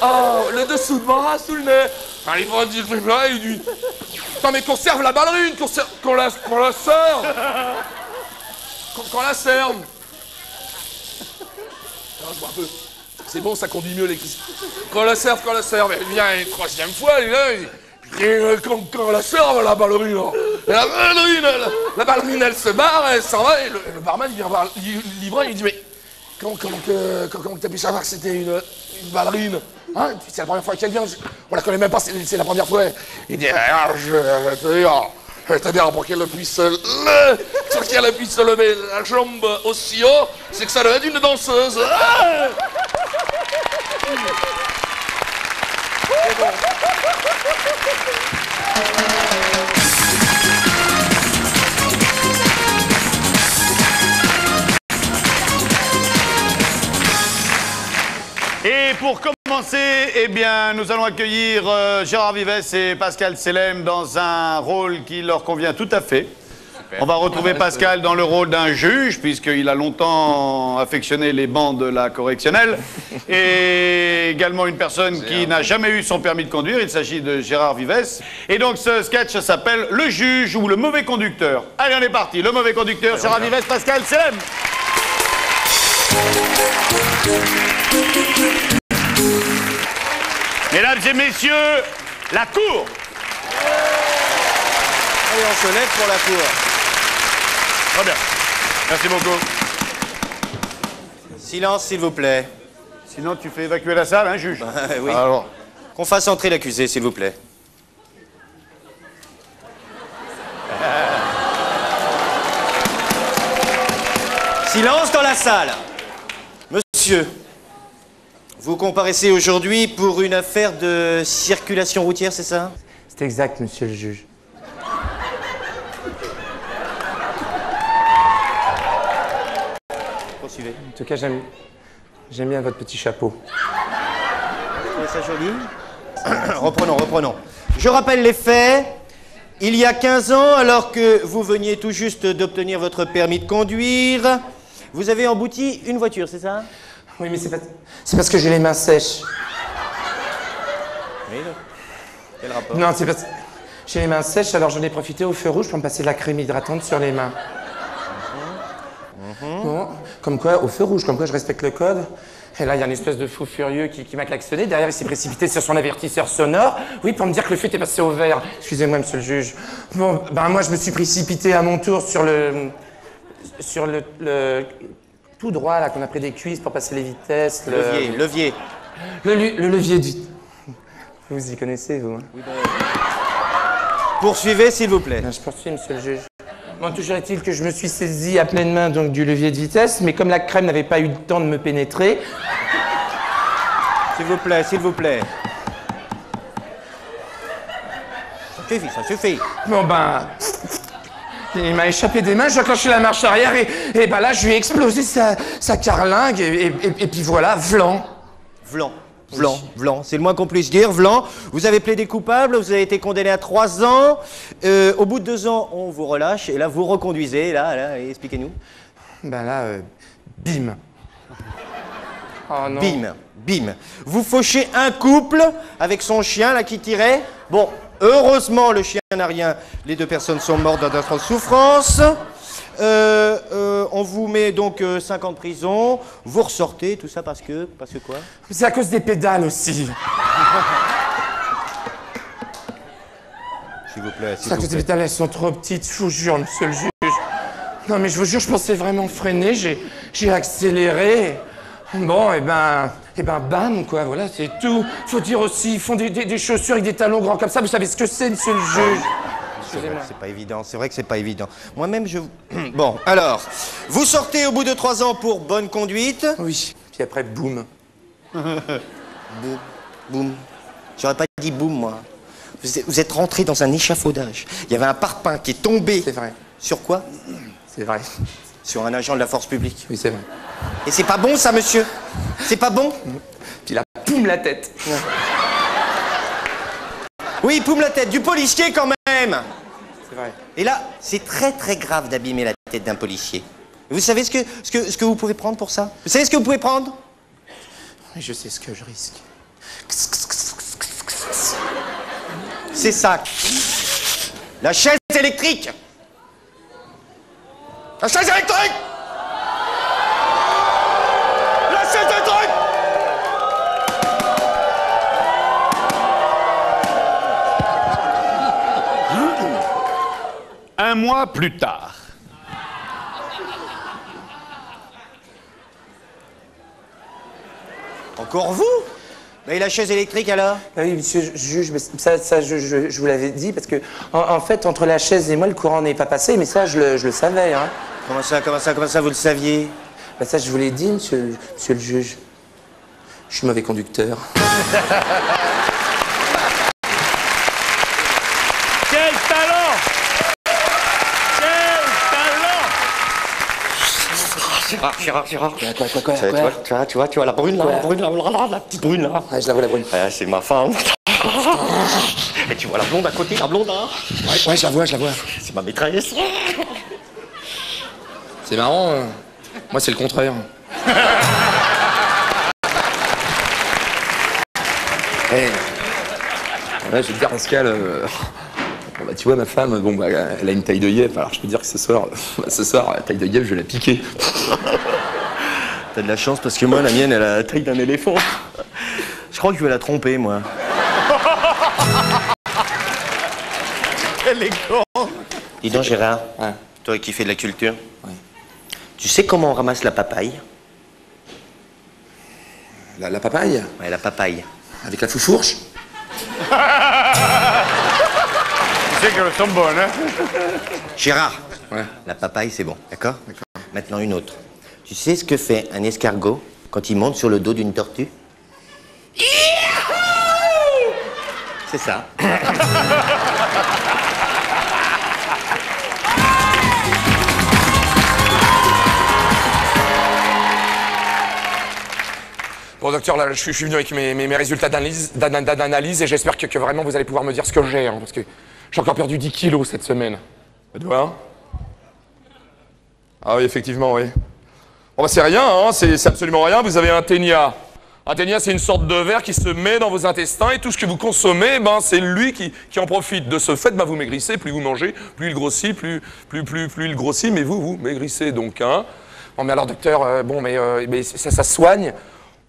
Oh, le dessous de bras sous le nez. Ah, il va dire là, il dit mais qu'on serve la ballerine, qu'on la, qu'on la serve Qu'on la serve Ah, je vois un peu. C'est bon, ça conduit mieux l'électricité. Qu'on la serve, qu'on la serve. Elle vient une troisième fois, elle là, dit, Putain, qu'on qu'on la serve, la ballerine. Et la ballerine, la ballerine, elle se barre, elle s'en va, et le, barman, vient voir li- l'ivrogne, il dit Mais comment que t'as pu savoir que c'était une, ballerine Hein C'est la première fois qu'elle vient, je- on la connaît même pas, c'est la première fois. Il dit, ah, je je vais te dire, je vais te dire pour qu'elle puisse, le, pour qu'elle puisse lever la jambe aussi haut, c'est que ça doit être une danseuse. Ah Et pour commencer, eh nous allons accueillir euh, Gérard Vives et Pascal Selem dans un rôle qui leur convient tout à fait. On va retrouver Pascal dans le rôle d'un juge, puisqu'il a longtemps affectionné les bancs de la correctionnelle, et également une personne qui n'a jamais eu son permis de conduire. Il s'agit de Gérard Vives. Et donc ce sketch s'appelle Le juge ou le mauvais conducteur. Allez, on est parti. Le mauvais conducteur, Gérard Vives, Pascal Selem. Mesdames et messieurs, la cour. Et on se lève pour la cour. Très bien. Merci beaucoup. Silence, s'il vous plaît. Sinon, tu fais évacuer la salle, hein, juge [laughs] oui. Alors. Qu'on fasse entrer l'accusé, s'il vous plaît. [laughs] Silence dans la salle. Monsieur, vous comparaissez aujourd'hui pour une affaire de circulation routière, c'est ça? C'est exact, monsieur le juge. En tout cas, j'aime, j'aime bien votre petit chapeau. Vous trouvez ça joli [clears throat] Reprenons, reprenons. Je rappelle les faits. Il y a 15 ans, alors que vous veniez tout juste d'obtenir votre permis de conduire, vous avez embouti une voiture, c'est ça? Oui, mais c'est, pas- c'est parce que j'ai les mains sèches. Oui, quel rapport? Non, c'est parce que j'ai les mains sèches, alors j'en ai profité au feu rouge pour me passer de la crème hydratante sur les mains. Bon, comme quoi, au feu rouge, comme quoi je respecte le code. Et là, il y a une espèce de fou furieux qui, qui m'a klaxonné. Derrière, il s'est précipité sur son avertisseur sonore. Oui, pour me dire que le feu était passé au vert. Excusez-moi, monsieur le juge. Bon, ben moi, je me suis précipité à mon tour sur le. sur le. le- tout droit, là, qu'on a pris des cuisses pour passer les vitesses. le- Levier, levier. Le, levier vite. Vous y connaissez, vous hein Poursuivez, s'il vous plaît. Ben, je poursuis, monsieur le juge. Bon, toujours est-il que je me suis saisi à pleine main donc, du levier de vitesse, mais comme la crème n'avait pas eu le temps de me pénétrer, S'il vous plaît, s'il vous plaît. Ça suffit, ça suffit. Bon ben. Il m'a échappé des mains, j'ai enclenché la marche arrière et, et ben là je lui ai explosé sa, sa carlingue et, et- et puis voilà, vlan. Vlan. Vlan, Vlan, c'est le moins qu'on puisse dire. Vlan, vous avez plaidé coupable, vous avez été condamné à trois ans. Euh, au bout de deux ans, on vous relâche et là, vous reconduisez. Là, là, expliquez-nous. Ben là, euh, bim. Oh non. Bim, bim. Vous fauchez un couple avec son chien là qui tirait. Bon, heureusement, le chien n'a rien. Les deux personnes sont mortes dans d'atroces souffrances. Euh, euh, on vous met donc 5 ans de prison. Vous ressortez, tout ça parce que. Parce que quoi? C'est à cause des pédales aussi. S'il vous plaît, C'est à cause des pédales, elles sont trop petites, je vous jure, monsieur le juge. Non mais je vous jure, je pensais vraiment freiner, j'ai, j'ai accéléré. Bon, et ben, et ben, bam, quoi, voilà, c'est tout. Faut dire aussi, ils font des, des- des chaussures avec des talons grands comme ça, vous savez ce que c'est, monsieur le juge? C'est pas évident, c'est vrai que c'est pas évident. Moi-même, je. [clears throat] Bon, alors, vous sortez au bout de trois ans pour bonne conduite. Oui, puis après, boum. [laughs] boum, boum. J'aurais pas dit boum, moi. Vous êtes, rentré dans un échafaudage. Il y avait un parpaing qui est tombé. C'est vrai. Sur quoi? C'est vrai. Sur un agent de la force publique. Oui, c'est vrai. Et c'est pas bon, ça, monsieur? C'est pas bon? Puis là, poum la tête. Oui, poum la tête, du policier quand même C'est vrai. Et là, c'est très très grave d'abîmer la tête d'un policier. Vous savez ce que, ce, que, ce que vous pouvez prendre pour ça? Vous savez ce que vous pouvez prendre? Je sais ce que je risque. C'est ça. La chaise électrique La chaise électrique Un mois plus tard. Encore vous? Mais la chaise électrique alors? Ah oui, monsieur le juge, mais ça, ça je, je- je vous l'avais dit, parce que, en, en fait, entre la chaise et moi, le courant n'est pas passé, mais ça, je le, je le savais, hein. Comment ça, comment ça, comment ça, vous le saviez? Bah ça, je vous l'ai dit, monsieur, monsieur le juge. Je suis mauvais conducteur. [laughs] Quel talent Quel talent Gérard, Gérard, Gérard. Quoi, quoi, quoi, quoi, Tu vois, tu vois, tu vois, tu vois, tu vois la brune là, la brune là, là, là, la petite brune là. Ouais, je la vois, la brune. Ouais, c'est ma femme. Et tu vois la blonde à côté, la blonde là Ouais, ouais, je la vois, je la vois. C'est ma maîtresse. C'est marrant, euh, moi, c'est le contraire. [laughs] Eh, ouais, je vais te dire, Pascal, euh, bah, tu vois, ma femme, bon, bah, elle a une taille de yep, alors je peux dire que ce soir, [laughs] ce soir, la taille de yep, je vais la piquer. [laughs] T'as de la chance parce que moi, la mienne, elle a la taille d'un éléphant. Je crois que je vais la tromper, moi. [laughs] Elle est con Dis donc, Gérard, Ouais. toi qui fais de la culture, tu sais comment on ramasse la papaye? La, la papaye? Ouais, la papaye. Avec la foufourche? Sais qu'elles sont bonnes, hein Gérard Ouais. La papaye, c'est bon, d'accord Maintenant, une autre. Tu sais ce que fait un escargot quand il monte sur le dos d'une tortue? C'est ça. [laughs] Bon, docteur, là, je suis, je suis venu avec mes, mes- mes résultats d'analyse, d'ana- d'analyse et j'espère que, que vraiment vous allez pouvoir me dire ce que j'ai, hein, parce que j'ai encore perdu 10 kilos cette semaine. Faites voir. Ah oui, effectivement, oui. Bon, bah, c'est rien, hein, c'est absolument rien. Vous avez un ténia. Un ténia, c'est une sorte de verre qui se met dans vos intestins et tout ce que vous consommez, ben, c'est lui qui, qui en profite. De ce fait, ben, vous maigrissez. Plus vous mangez, plus il grossit, plus, plus, plus, plus il grossit, mais vous, vous maigrissez donc. Hein. Bon, mais alors, docteur, euh, bon, mais, euh, mais ça, ça soigne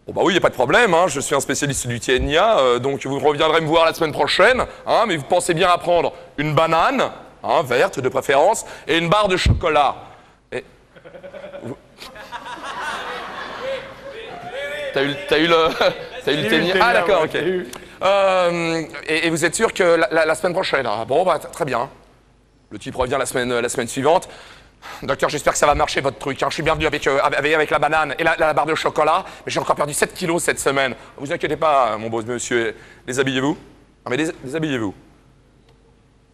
Bon bah oui, il n'y a pas de problème, hein, je suis un spécialiste du TNIA, euh, donc vous reviendrez me voir la semaine prochaine, hein, mais vous pensez bien à prendre une banane, hein, verte de préférence, et une barre de chocolat. Et... T'as eu, t'as eu le, eu le [laughs] TNIA Ah d'accord, ok. Euh, et, et vous êtes sûr que la, la- la semaine prochaine Bon bah très bien. Le type revient la semaine, la semaine suivante. Docteur, j'espère que ça va marcher votre truc. hein. Je suis bien venu avec, euh, avec, avec la banane et la, la barre de chocolat, mais j'ai encore perdu 7 kilos cette semaine. Vous inquiétez pas, mon beau monsieur. Déshabillez-vous. Non mais dés- déshabillez-vous.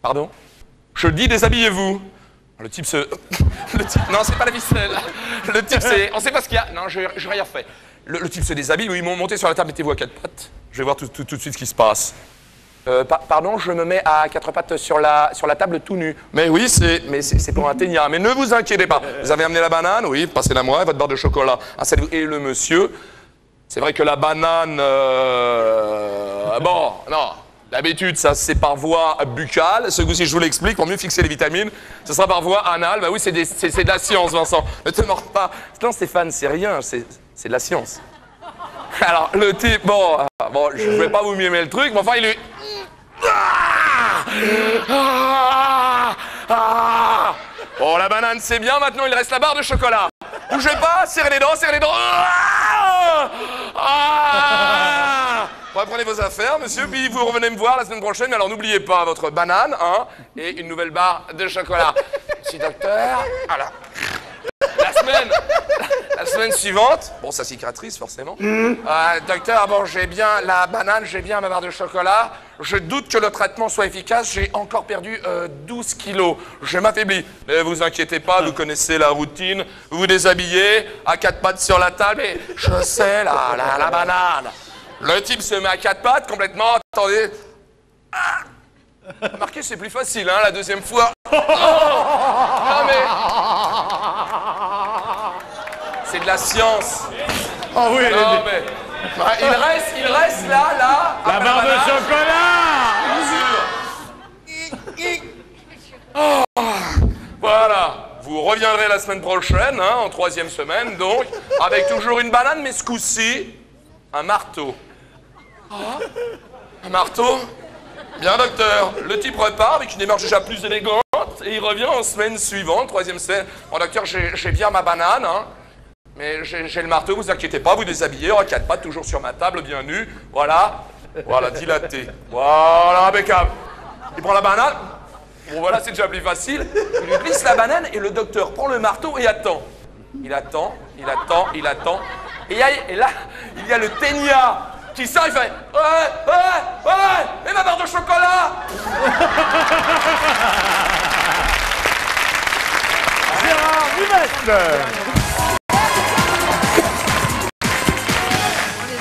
Pardon? Je dis déshabillez-vous. Le type se... [laughs] Le type... Non, c'est pas la ficelle. Le type c'est... On sait pas ce qu'il y a. Non, je j'ai rien fait. Le, le type se déshabille, oui, ils m'ont monté sur la table, mettez-vous à quatre pattes. Je vais voir tout, tout- tout de suite ce qui se passe. Euh, pa- pardon, je me mets à quatre pattes sur la, sur la table tout nu. Mais oui, c'est mais c'est pour un ténia. Mais ne vous inquiétez pas. Vous avez amené la banane, oui, passez-la moi, et votre barre de chocolat. Ah, et le monsieur, c'est vrai que la banane... euh, bon, non. D'habitude, ça c'est par voie buccale. Ce coup-ci, je vous l'explique, pour mieux fixer les vitamines, ce sera par voie anale. Bah oui, c'est de la science, Vincent. Ne te mords pas. Non, Stéphane, c'est rien, c'est de la science. Alors, le type, bon, euh, bon, je vais pas vous mimer le truc, mais enfin, il est... Ah Ah Bon, la banane, c'est bien, maintenant, il reste la barre de chocolat. Bougez pas, serrez les dents, serrez les dents. Ah Ah Reprenez vos affaires, monsieur, puis vous revenez me voir la semaine prochaine. Alors, n'oubliez pas votre banane, hein, et une nouvelle barre de chocolat. Monsieur docteur, alors... La semaine, la semaine suivante, bon, ça cicatrice forcément. Euh, docteur, bon, j'ai bien la banane, j'ai bien ma barre de chocolat. Je doute que le traitement soit efficace. J'ai encore perdu euh, 12 kilos. Je m'affaiblis. Ne vous inquiétez pas, vous connaissez la routine. Vous vous déshabillez, à quatre pattes sur la table, et je sais, la, la, la banane. Le type se met à quatre pattes complètement. Attendez. Ah [laughs] Remarquez, c'est plus facile, hein, la deuxième fois. Oh [laughs] non, mais. C'est de la science. Oh oui, elle est- Non, mais. Ah, il reste, il reste là, là. La barre de chocolat Bien sûr. Oh, Voilà. Vous reviendrez la semaine prochaine, hein, en troisième semaine, donc, avec toujours une banane, mais ce coup-ci, un marteau. Ah, Un marteau? Bien, docteur. Le type repart avec une démarche déjà plus élégante et il revient en semaine suivante, troisième semaine. Bon, docteur, j'ai bien ma banane, hein, mais j'ai le marteau, vous inquiétez pas, vous déshabillez, en quatre pattes, toujours sur ma table, bien nu. Voilà. Voilà, dilaté. Voilà, impeccable. Il prend la banane. Bon, voilà, c'est déjà plus facile. Il lui glisse la banane et le docteur prend le marteau et attend. Il attend, il attend, il attend. Et, et là, il y a le ténia qui sort, il fait Ouais, ouais, ouais, et ma barre de chocolat! Gérard Rivest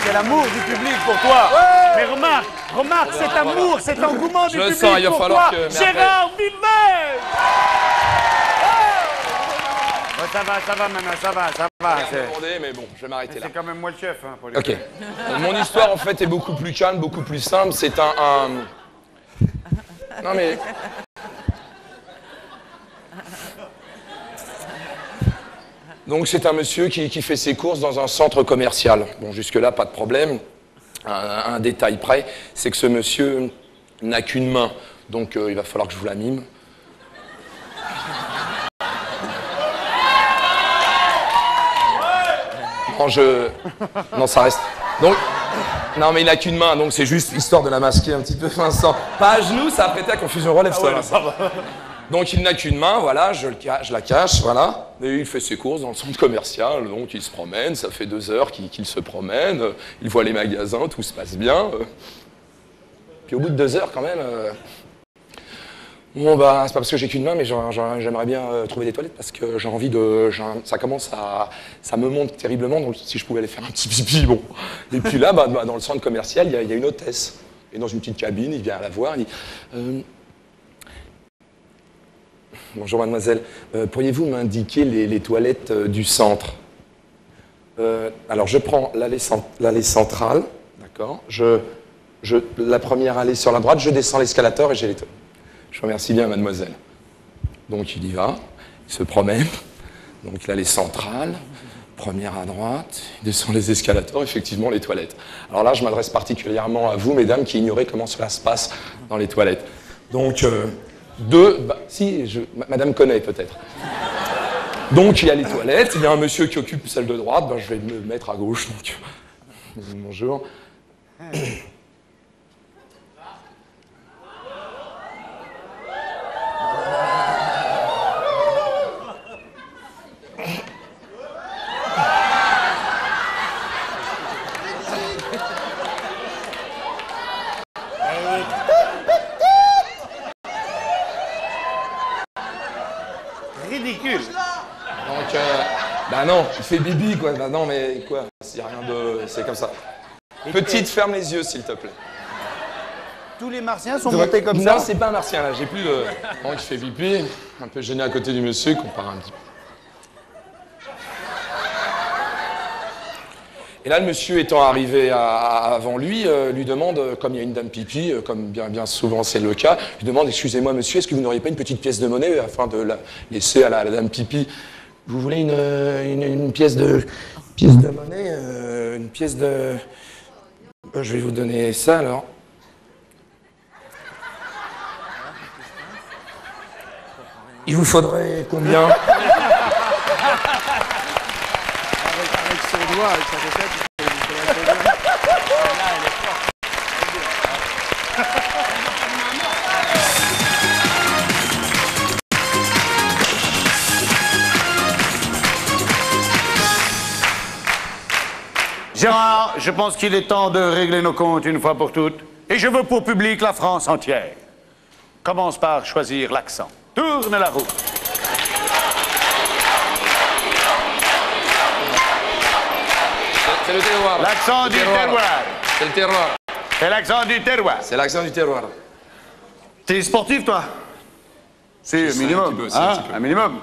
C'est l'amour du public pour toi. Mais remarque, remarque cet amour, cet engouement du Je public sens, il va pour falloir toi, que- Gérard Vivès Ouais, ça va, ça va maintenant, ça va, ça va. Mais bon, je vais m'arrêter là. c'est quand même moi le chef. Hein, pour les- Ok. Mon histoire, en fait, est beaucoup plus calme, beaucoup plus simple. C'est un, un- Non, mais... Donc, c'est un monsieur qui, qui fait ses courses dans un centre commercial. Bon, jusque-là, pas de problème. Un, un détail près, c'est que ce monsieur n'a qu'une main. Donc, euh, il va falloir que je vous la mime. Non, je... Non, ça reste... Donc... Non, mais il n'a qu'une main, donc c'est juste histoire de la masquer un petit peu, Vincent. Pas à genoux, ça a prêté à confusion. Relève ça, Vincent. Donc il n'a qu'une main, voilà, je, le ca- je la cache, voilà. Et il fait ses courses dans le centre commercial, donc il se promène, ça fait deux heures qu'il se promène, euh, il voit les magasins, tout se passe bien. euh. Puis au bout de deux heures, quand même... Bon, bah, c'est pas parce que j'ai qu'une main, mais j'aimerais bien euh, trouver des toilettes parce que j'ai envie de. Ça commence à. Ça me monte terriblement, donc si je pouvais aller faire un petit pipi, bon. Et puis là, bah, bah, dans le centre commercial, il y, a- une hôtesse. Et dans une petite cabine, il vient la voir, il dit Euh, Bonjour mademoiselle, Euh, pourriez-vous m'indiquer les, toilettes du centre? Alors je prends l'allée centrale, d'accord je, je, La première allée sur la droite, je descends l'escalator et j'ai les toilettes. Je remercie bien mademoiselle. Donc il y va, il se promène, donc l'allée centrale, première à droite, il descend les escalators, effectivement les toilettes. Alors là, je m'adresse particulièrement à vous, mesdames, qui ignorez comment cela se passe dans les toilettes. Donc, euh, deux, bah, si, madame connaît peut-être. Donc il y a les toilettes, il y a un monsieur qui occupe celle de droite, ben, je vais me mettre à gauche, bonjour. ridicule. Donc, euh, bah non, il fait bibi, quoi. Bah non, mais quoi Il y a rien de... C'est comme ça. Petite, ferme les yeux, s'il te plaît. Tous les martiens sont montés comme non, ça Non, c'est pas un martien, là. J'ai plus de... Bon, il fait pipi, un peu gêné à côté du monsieur, il compare un petit peu. Et là, le monsieur étant arrivé à- avant lui, euh, lui demande, euh, comme il y a une dame pipi, euh, comme bien, bien souvent c'est le cas, lui demande Excusez-moi, monsieur, est-ce que vous n'auriez pas une petite pièce de monnaie afin de la laisser à la, à la dame pipi? Vous voulez une, euh, une, une pièce de. pièce de monnaie euh, Une pièce de. Euh, Je vais vous donner ça alors. Il vous faudrait combien? Avec, avec son doigt, avec sa recette, Gérard, je pense qu'il est temps de régler nos comptes une fois pour toutes. Et je veux pour public la France entière. Commence par choisir l'accent. Tourne la roue. C'est le terroir. L'accent du terroir. C'est le terroir. C'est l'accent du terroir. C'est l'accent du terroir. T'es sportif, toi? Si, un C'est minimum. un petit peu, c'est un hein, petit peu. un minimum.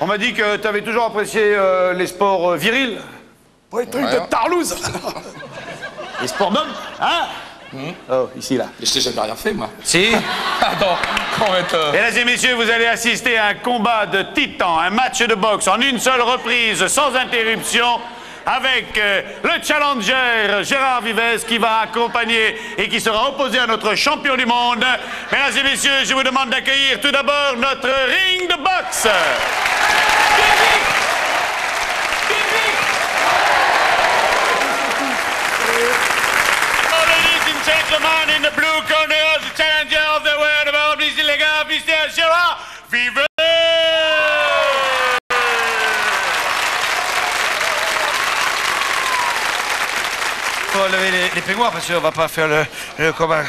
On m'a dit que tu avais toujours apprécié euh, les sports euh, virils. Pas les trucs Ouais. de tarlouse. [laughs] les sports d'hommes, hein Oh, ici, là. Mais je t'ai jamais rien fait, moi. Si [laughs] Attends, quand euh, Mesdames et messieurs, vous allez assister à un combat de titans, un match de boxe en une seule reprise, sans interruption, avec euh, le challenger Gérard Vives qui va accompagner et qui sera opposé à notre champion du monde. Mesdames et messieurs, je vous demande d'accueillir tout d'abord notre ring de boxe the challenger of the world about this illegal Mr. Gérard Vives. Faut lever les, les parce qu'on va pas faire le, combat.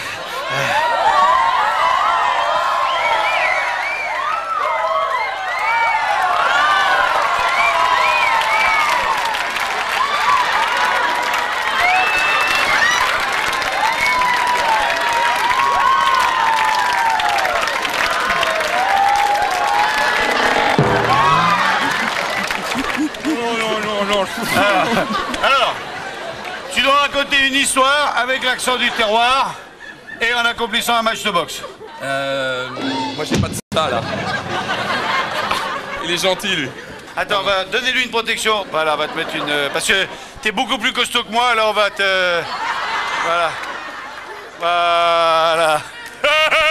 Histoire avec l'accent du terroir et en accomplissant un match de boxe. Euh. Moi, j'ai pas de ça, là. Il est gentil, lui. Attends, va, donnez-lui une protection. Voilà, on va te mettre une. euh, Parce que t'es beaucoup plus costaud que moi, alors on va te. Voilà. Voilà. [laughs]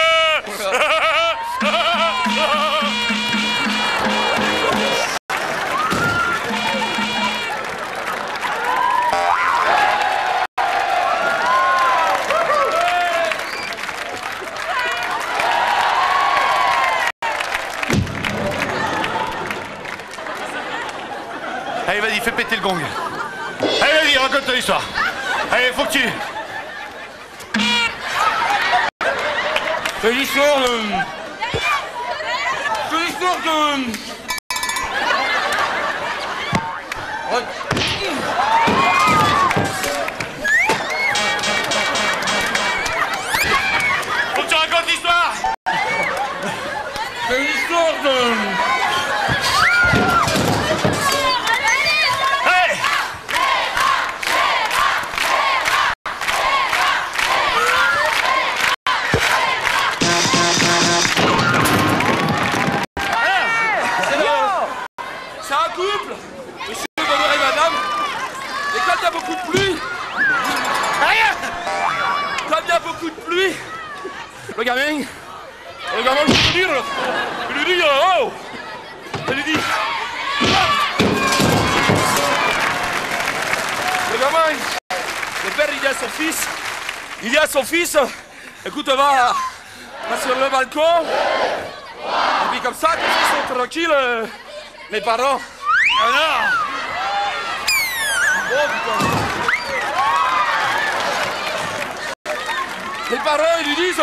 Allez, vas-y, fais péter le gong. Allez, vas-y, raconte ton histoire. Allez, faut que tu. C'est l'histoire de. C'est l'histoire de. Faut que tu racontes l'histoire. C'est l'histoire de. Le gamin. Le gamin je lui dit oh. Lui dit. Le gamin Le père il dit à son fils Il dit à son fils Écoute va, va sur le balcon. Et puis comme ça, quand ils sont tranquilles, euh, les parents. Ah non Oh Les parents, ils lui disent...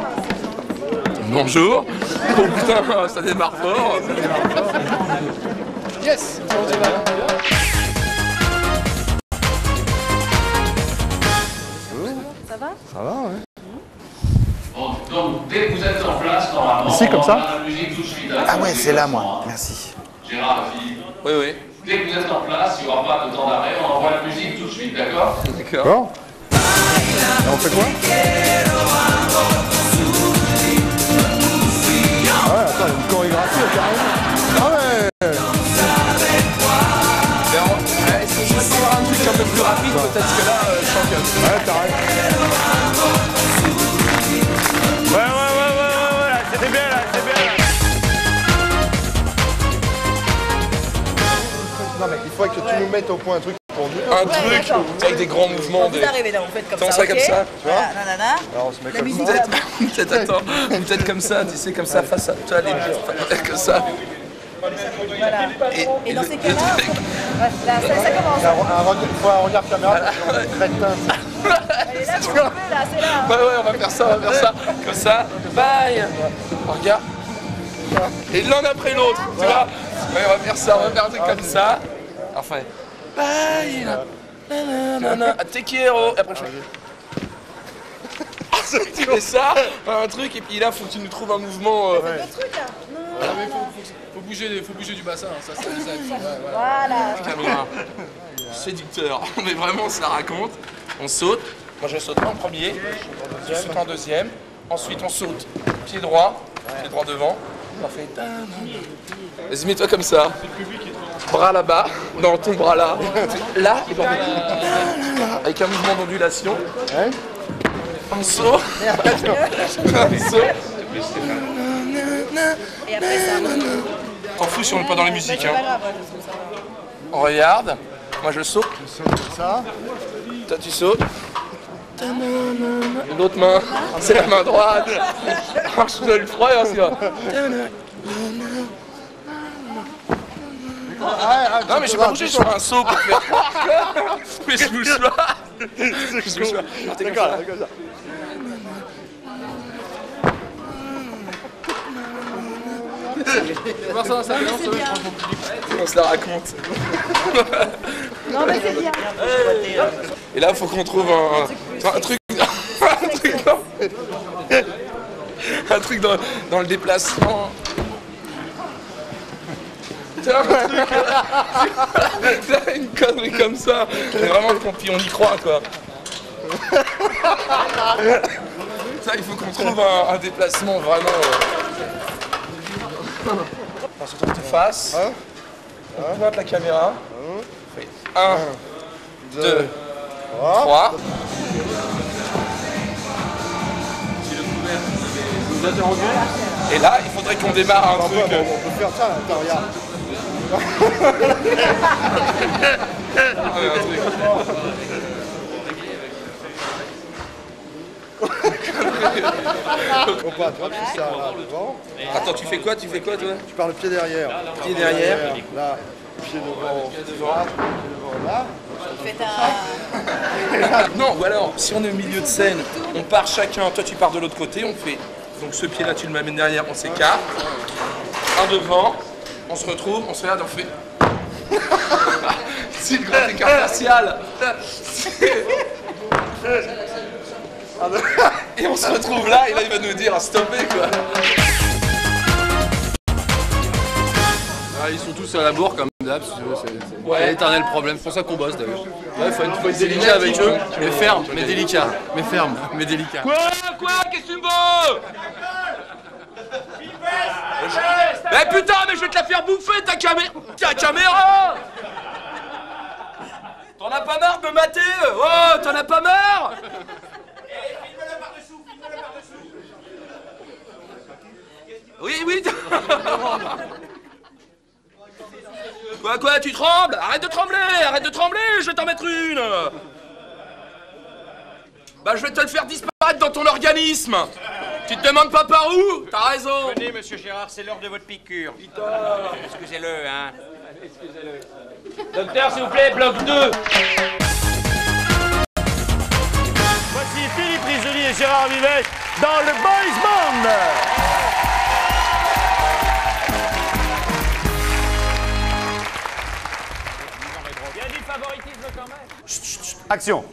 Bonjour. Oh putain, ça démarre fort. Yes Ça va? Ça va, ouais. Bon, donc, dès que vous êtes en place, normalement, Ici, comme on ça envoie la musique tout de suite. hein. Ah ouais, c'est là, moi. Merci. Gérard, Philippe. Oui, oui. Dès que vous êtes en place, il n'y aura pas de temps d'arrêt, on envoie la musique tout de suite, d'accord? D'accord. on fait quoi? Une chorégraphie carrément. Ah ouais Est-ce que je peux faire un truc un peu plus rapide Peut-être que là, euh. Ouais, t'arrêtes. Ouais, ouais, ouais, ouais, ouais, ouais, c'était bien, là, c'est bien, là. Non, mais il faut que tu nous mettes au point un truc Un truc avec des grands mouvements. Des... Vous arrivez là, vous faites comme ça. ça, ok comme ça Voilà, nanana. Alors, on se met La comme musique ça. va- [laughs] Peut-être, attends, peut-être comme ça, tu sais, comme ça, face à toi, les [laughs] comme ça. Voilà. Et, Et dans ces cas-là, là, ça, ça commence. Il faut un regard caméra. Allez, [laughs] là, pouvez, là, c'est là. hein. Ouais, ouais, on va faire ça, on va faire ça. Comme ça, bye. Regarde. Et l'un après l'autre, tu vois. Ouais, on va faire ça, on va faire un truc comme ça. Enfin, Nanana. Et après, je tu fais ça, un truc, et puis là, faut que tu nous trouves un mouvement. euh, Ah, mais faut, faut, faut bouger, faut bouger du bassin, hein, ça c'est ça. Ouais, ouais. Voilà. caméra. Séducteur. Mais vraiment, ça raconte. On saute. Moi, je saute en premier. Tu sautes en deuxième. Ensuite, on saute. Pied droit. Pied droit devant. On fait. Vas-y, mets-toi comme ça. Bras là-bas. Non, ton bras là. Là, et Avec un mouvement d'ondulation. On saute. On saute. Et après, ça. T'en fous si on n'est pas dans les musiques. C'est Hein. On regarde. Moi, je saute. Ça Toi, tu sautes. L'autre main, c'est la main droite. Je te le froid, hein, là. Non, mais j'ai pas bougé sur un saut pour faire. [laughs] mais je bouge pas. Je bouge pas. Ah, t'es comme D'accord, ça. d'accord, [laughs] ça. Voir ça dans sa séance, ouais, franchement. On se la raconte. [laughs] Non, mais c'est bien. Et là, faut qu'on trouve un, un truc. Un truc dans, un truc dans, dans le déplacement. Tiens, Tiens, [laughs] une connerie comme ça. Mais vraiment, puis on y croit, quoi. Ça, il faut qu'on trouve un, un déplacement vraiment. Euh... On se retrouve face. On regarde la caméra. On fait 1, 2, 3. Et là, il faudrait qu'on démarre un truc. On peut faire ça, attends, regarde. On attraper ça là devant. Attends, tu fais quoi Tu fais quoi toi Tu pars le pied derrière. Pied derrière. Là, pied devant. Pied devant. Pied devant là. Un. [laughs] Non, ou alors, si on est au milieu de scène, on part chacun, toi tu pars de l'autre côté, on fait. Donc ce pied-là, tu le m'amènes derrière, on s'écarte. Un devant, on se retrouve, on se regarde, on fait. [laughs] C'est le grand écart facial. [laughs] Et on se retrouve là, et là il va nous dire à stopper quoi. Ah, ils sont tous à la bourre comme d'hab, c'est Ouais. l'éternel problème, c'est pour ça qu'on bosse d'ailleurs. Ouais, il faut être, faut être délicat avec eux, mais ferme, mais délicat. Mais ferme, mais délicat. Quoi? Quoi? Qu'est-ce que tu me veux Mais putain, mais je vais te la faire bouffer ta caméra Ta caméra. T'en as pas marre de me mater Oh, t'en as pas marre. Oui, oui. Quoi, quoi, tu trembles? Arrête de trembler Arrête de trembler Je vais t'en mettre une. Bah, je vais te le faire disparaître dans ton organisme tu te demandes pas par où T'as raison. Venez, monsieur Gérard, c'est l'heure de votre piqûre. Excusez-le, hein. Excusez-le. Docteur, s'il vous plaît, bloc 2. Voici Philippe Risoli et Gérard Vivet dans le Boys Band. Action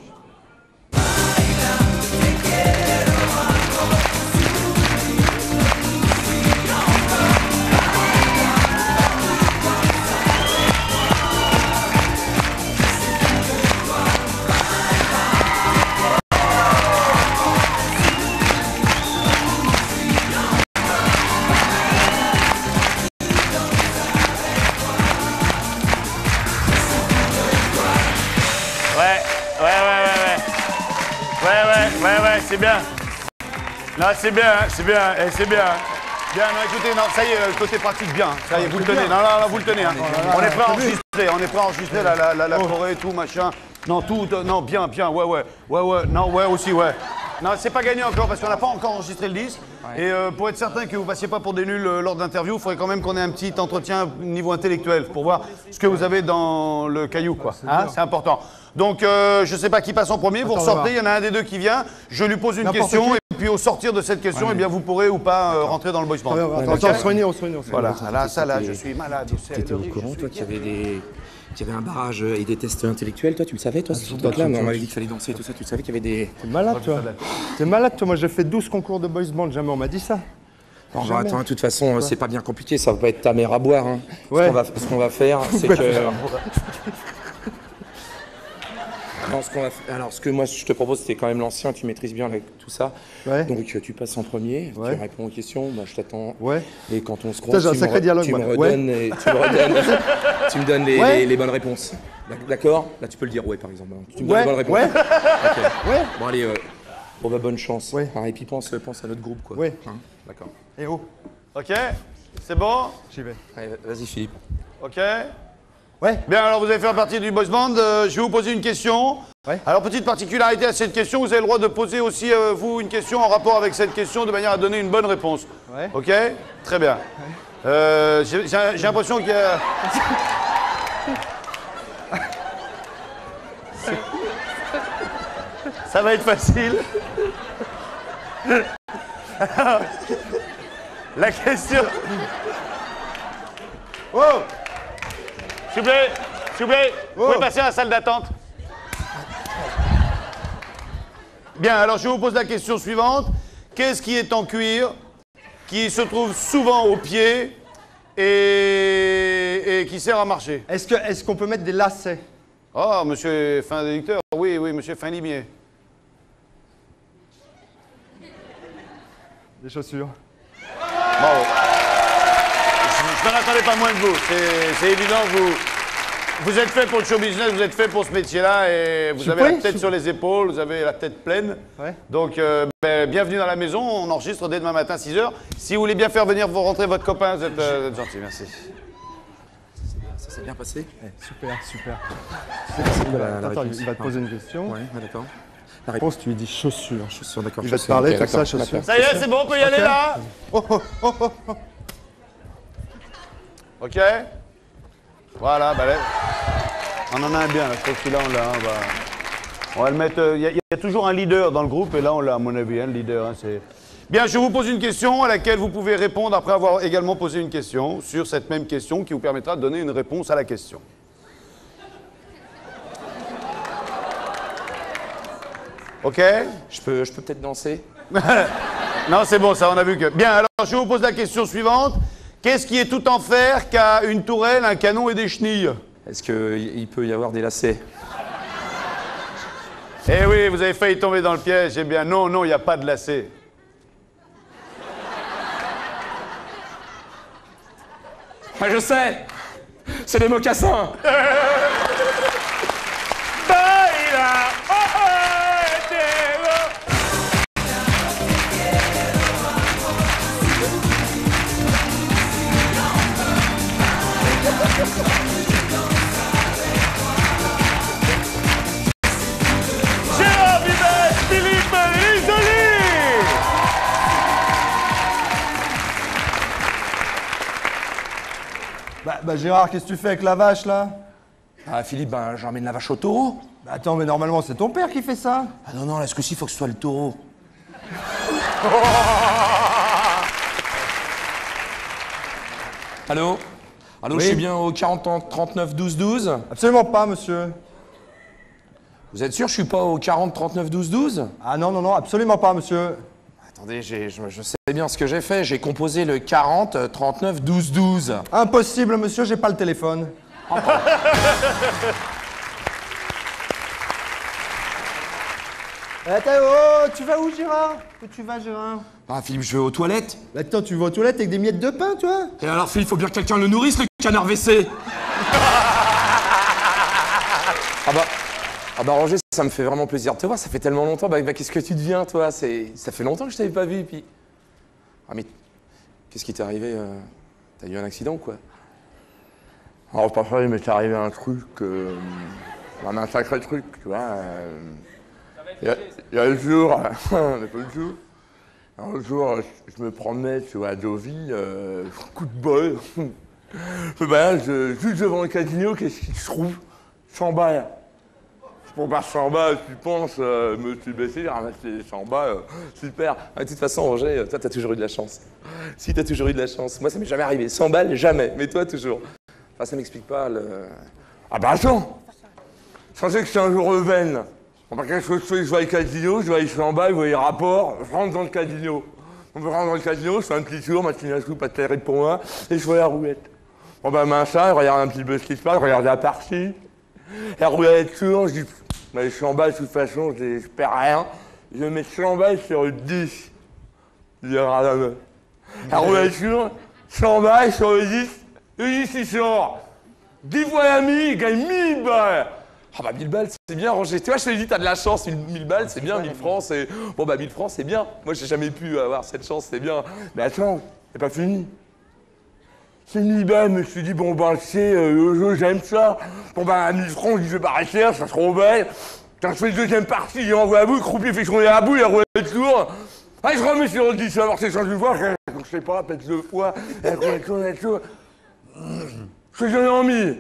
c'est bien. Non, c'est bien, hein, c'est bien, eh, c'est bien. Bien, non, écoutez, non, ça y est, le côté pratique, bien. Ça y est, vous le tenez. Non, non, vous le tenez. hein. On est prêt à enregistrer, on est prêt à enregistrer la, la, la, la forêt, tout, machin. Non, tout, euh, non, bien, bien, ouais, ouais. Ouais, ouais, non, ouais, aussi, ouais. Non, c'est pas gagné encore parce qu'on n'a pas encore enregistré le disque. Et euh, pour être certain que vous passiez pas pour des nuls euh, lors d'interview, il faudrait quand même qu'on ait un petit entretien niveau intellectuel pour voir ce que vous avez dans le caillou, quoi. Hein, c'est important. Donc, euh, je sais pas qui passe en premier. Vous Attends, va ressortez, il y en a un des deux qui vient. Je lui pose une question qui. et puis au sortir de cette question, Ouais, eh bien, vous pourrez ou pas euh, rentrer dans le boys band. Attends, on se réunit, on se réunit. Voilà, là, ça, là, je suis malade. T'étais au courant, toi, qu'il y avait des. Qu'il y avait un barrage et des tests intellectuels, toi, tu le savais, toi, ce Attends, truc-là attends, On m'avait dit qu'il fallait danser et tout ça, tu savais qu'il y avait des. T'es malade, toi. T'es malade, toi. Moi, j'ai fait 12 concours de boys band, jamais on m'a dit ça. Bon, bah, attends, de toute façon, euh, c'est pas bien compliqué, ça va pas être ta mère à boire. Hein. Ouais. Ce qu'on va, ce va faire, c'est que. [laughs] Non, ce qu'on va f- Alors, ce que moi je te propose, c'est quand même l'ancien, tu maîtrises bien la- tout ça. Ouais. Donc, tu passes en premier, Ouais. tu réponds aux questions, bah, je t'attends. Ouais. Et quand on se croise, tu, me sacré re- dialogue, tu me moi. redonnes, les- tu me redonnes, [laughs] tu me donnes les, Ouais. les- les bonnes réponses. D'ac- D'accord? Là, tu peux le dire ouais, par exemple. hein. Tu me donnes Ouais, les bonnes réponses. [laughs] ouais. Bon, allez, euh, bon, bah, bonne chance. Ouais. et puis pense, pense à notre groupe, quoi. Ouais. Hein, D'accord. Et oh. Ok C'est bon? J'y vais. Allez, vas-y, Philippe. Ok Ouais. Bien, alors vous allez faire partie du boys band. Euh, je vais vous poser une question. Ouais. Alors, petite particularité à cette question, vous avez le droit de poser aussi, euh, vous, une question en rapport avec cette question de manière à donner une bonne réponse. Ouais. Ok? Très bien. Euh, j'ai l'impression qu'il y a... [laughs] Ça va être facile. Alors, [laughs] La question... Oh S'il vous plaît, s'il vous plaît, vous pouvez passer à la salle d'attente Bien, alors je vous pose la question suivante. Qu'est-ce qui est en cuir, qui se trouve souvent au pied et, et qui sert à marcher? Est-ce qu'on peut mettre des lacets? Oh, monsieur fin déducteur, oui, oui, monsieur fin limier. Des chaussures. Bravo. Je, n'en attendais pas moins de vous. C'est- évident, vous, vous êtes fait pour le show business, vous êtes fait pour ce métier-là et vous Je avez la tête je- sur les épaules, vous avez la tête pleine. Ouais. Donc, euh, ben, bienvenue dans la maison. On enregistre dès demain matin, 6h. Si vous voulez bien faire venir vous rentrer votre copain, vous êtes, euh, êtes gentil, merci. Ça s'est bien passé? Super, super. la- la Attends, il va te poser une question. Ouais, d'accord. La réponse, tu lui dis chaussures. Chaussures, d'accord. Il va te parler comme ça, chaussures. Ça y est, c'est bon, on peut y aller là? Oh, oh, oh, oh, oh. Ok? Voilà, là, on en a un bien, là. je crois que celui-là, on l'a. On va, on va le mettre. euh, Il y, a- il y a toujours un leader dans le groupe, et là, on l'a, à mon avis, hein, le leader. hein, c'est... Bien, je vous pose une question à laquelle vous pouvez répondre après avoir également posé une question sur cette même question qui vous permettra de donner une réponse à la question. Ok? Je peux, je peux peut-être danser [laughs] Non, c'est bon, ça, on a vu que. Bien, alors je vous pose la question suivante. Qu'est-ce qui est tout en fer qu'a une tourelle, un canon et des chenilles Est-ce qu'il peut y avoir des lacets Eh oui, vous avez failli tomber dans le piège. Eh bien, non, non, il n'y a pas de lacet. Ah, je sais C'est des mocassins [laughs] Gérard Vivet, Philippe Risoli Bah, bah, Gérard, qu'est-ce que tu fais avec la vache là? Ah Philippe, ben j'emmène la vache au taureau. Bah, attends, mais normalement c'est ton père qui fait ça. Ah non, non, là ce coup-ci, il faut que ce soit le taureau. [laughs] Allô? Allô, Oui. je suis bien au 40 39 12 12 Absolument pas, monsieur. Vous êtes sûr, je suis pas au 40 39 12 12 Ah non, non, non, absolument pas, monsieur. Attendez, je, je sais bien ce que j'ai fait. J'ai composé le 40 39 12 12. Impossible, monsieur, j'ai pas le téléphone. [laughs] Attends, oh, tu vas où, Gérard Où tu vas, Gérard Ah, Philippe, je vais aux toilettes. Attends, tu vas aux toilettes avec des miettes de pain, toi Et alors, Philippe, faut bien que quelqu'un le nourrisse, le canard WC. [laughs] ah bah. Ah bah Roger, ça me fait vraiment plaisir de te voir, ça fait tellement longtemps, bah, bah, qu'est-ce que tu deviens toi C'est, Ça fait longtemps que je t'avais pas vu, puis... Ah mais, qu'est-ce qui t'est arrivé euh, T'as eu un accident ou quoi Alors, pas vrai, mais t'est arrivé un truc, euh, un sacré truc, tu vois. euh, Il y, a- il y a un jour, [laughs] du tout, un jour, je, me promenais, tu vois, euh, coup de bol. [laughs] Ben, je, juste devant le casino, qu'est-ce qui se trouve? 100 balles. Pour pas 100 balles, tu penses, euh, me suis baissé, j'ai ramassé les 100 balles, euh, super. Ah, De toute façon, Roger, euh, toi, t'as toujours eu de la chance. Si, t'as toujours eu de la chance. Moi, ça m'est jamais arrivé. 100 balles, jamais. Mais toi, toujours. Enfin, ça m'explique pas le... Ah bah attends pensais que c'était un jour revienne. Bon bah qu'est-ce que je fais? Je vais au casino, je vais aller 100 balles, je vois les rapports, je rentre dans le casino. On me rentre dans le casino, je fais un petit tour, machine à sous, pas terrible pour moi, et je vois la roulette. Bon bah machin, je regarde un petit peu ce qui se passe, je regarde la partie. La roulette tourne, je dis, bah, les 100 balles, de toute façon, je, je perds rien. Je mets 100 balles sur le 10. Il y aura la meuf. La roulette tourne, 100 balles sur le 10, le 10 il sort. 10 fois l'ami, il gagne 1000 balles. Ah bah 1000 balles, c'est bien, Roger. Tu vois, je t'ai dit, t'as de la chance. 1000 balles, c'est bien. 1000 francs, c'est... Bon bah 1000 francs, c'est bien. Moi, j'ai jamais pu avoir cette chance, c'est bien. Mais attends, c'est pas fini. C'est 1000 balles, mais je me suis dit, bon bah c'est, euh, le jeu, j'aime ça. Bon bah 1000 francs, je dis, je vais pas rester ça sera trop belle. Quand je fais la deuxième partie, il envoie la boule, croupier fait tourner la boule, il roule le tour. Ah, je remets sur le 10, alors c'est change une fois, je je sais pas, peut-être deux fois, elle tourne, elle tourne. Je fais donner en 1000.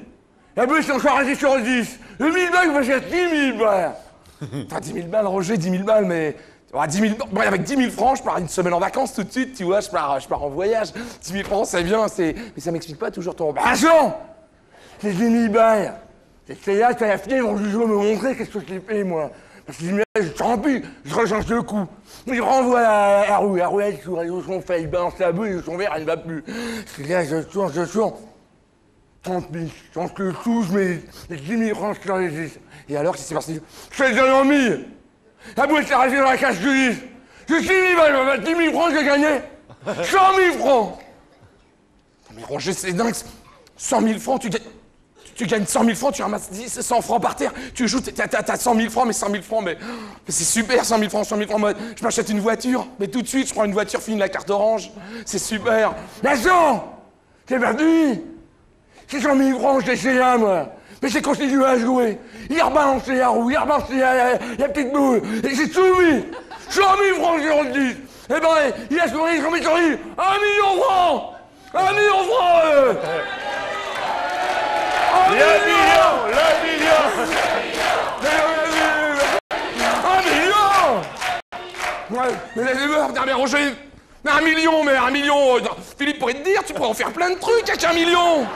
La boule, c'est encore resté sur le 10. Le 1000 balles, vais faire 10 000 balles. Enfin, 10 000 balles, Roger, 10 000 balles, mais. Ah, 10 000... bon, avec 10 000 francs, je pars une semaine en vacances tout de suite, tu vois, je pars, je pars en voyage. 10 000 francs, c'est bien, c'est... mais ça m'explique pas toujours ton. Ah, Jean C'est 10 000 balles. C'est là, as la fille, ils vont toujours me montrer qu'est-ce que je t'ai fait, moi? Parce qu'ils me je tant pis, je rechange le coup. Ils renvoient la, la roue, la roue, elle tourne, ils sont faits, ils balancent la boule, ils sont verts, elle ne va plus. C'est là, je tourne, je tourne. Tant pis, je pense que le tout, je mets les 10 000 francs sur les 10. Et alors, qu'est-ce qui s'est passé? Je fais en 1000. La boule s'est restée dans la cage du 10. J'ai 6 000 balles, 10 000 francs, j'ai gagné. 100 000 francs. Mais Roger, c'est dingue. 100 000 francs, tu gagnes. Tu gagnes 100 000 francs, tu ramasses 10, 100 francs par terre, tu joues, t'as, t'as- t'as 100 000 francs, mais 100 000 francs, mais, mais c'est super, 100 000 francs, 100 000 francs, moi, je m'achète une voiture, mais tout de suite, je prends une voiture, finis la carte orange, c'est super. Jean C'est perdu C'est 100 000 francs, je laissé là, moi. Mais j'ai continué à jouer. Il a rebalancé la roue, il a rebalancé la, la- la petite boule. Et j'ai tout mis. 100 000 francs sur le 10. Eh ben, il a souri, le 10. Un million francs Un million francs euh. Un million Le million Un million Ouais, mais laissez-moi, putain, mais Roger, mais un million, mais un million, euh, Philippe pourrait te dire, tu pourrais en faire plein de trucs avec un million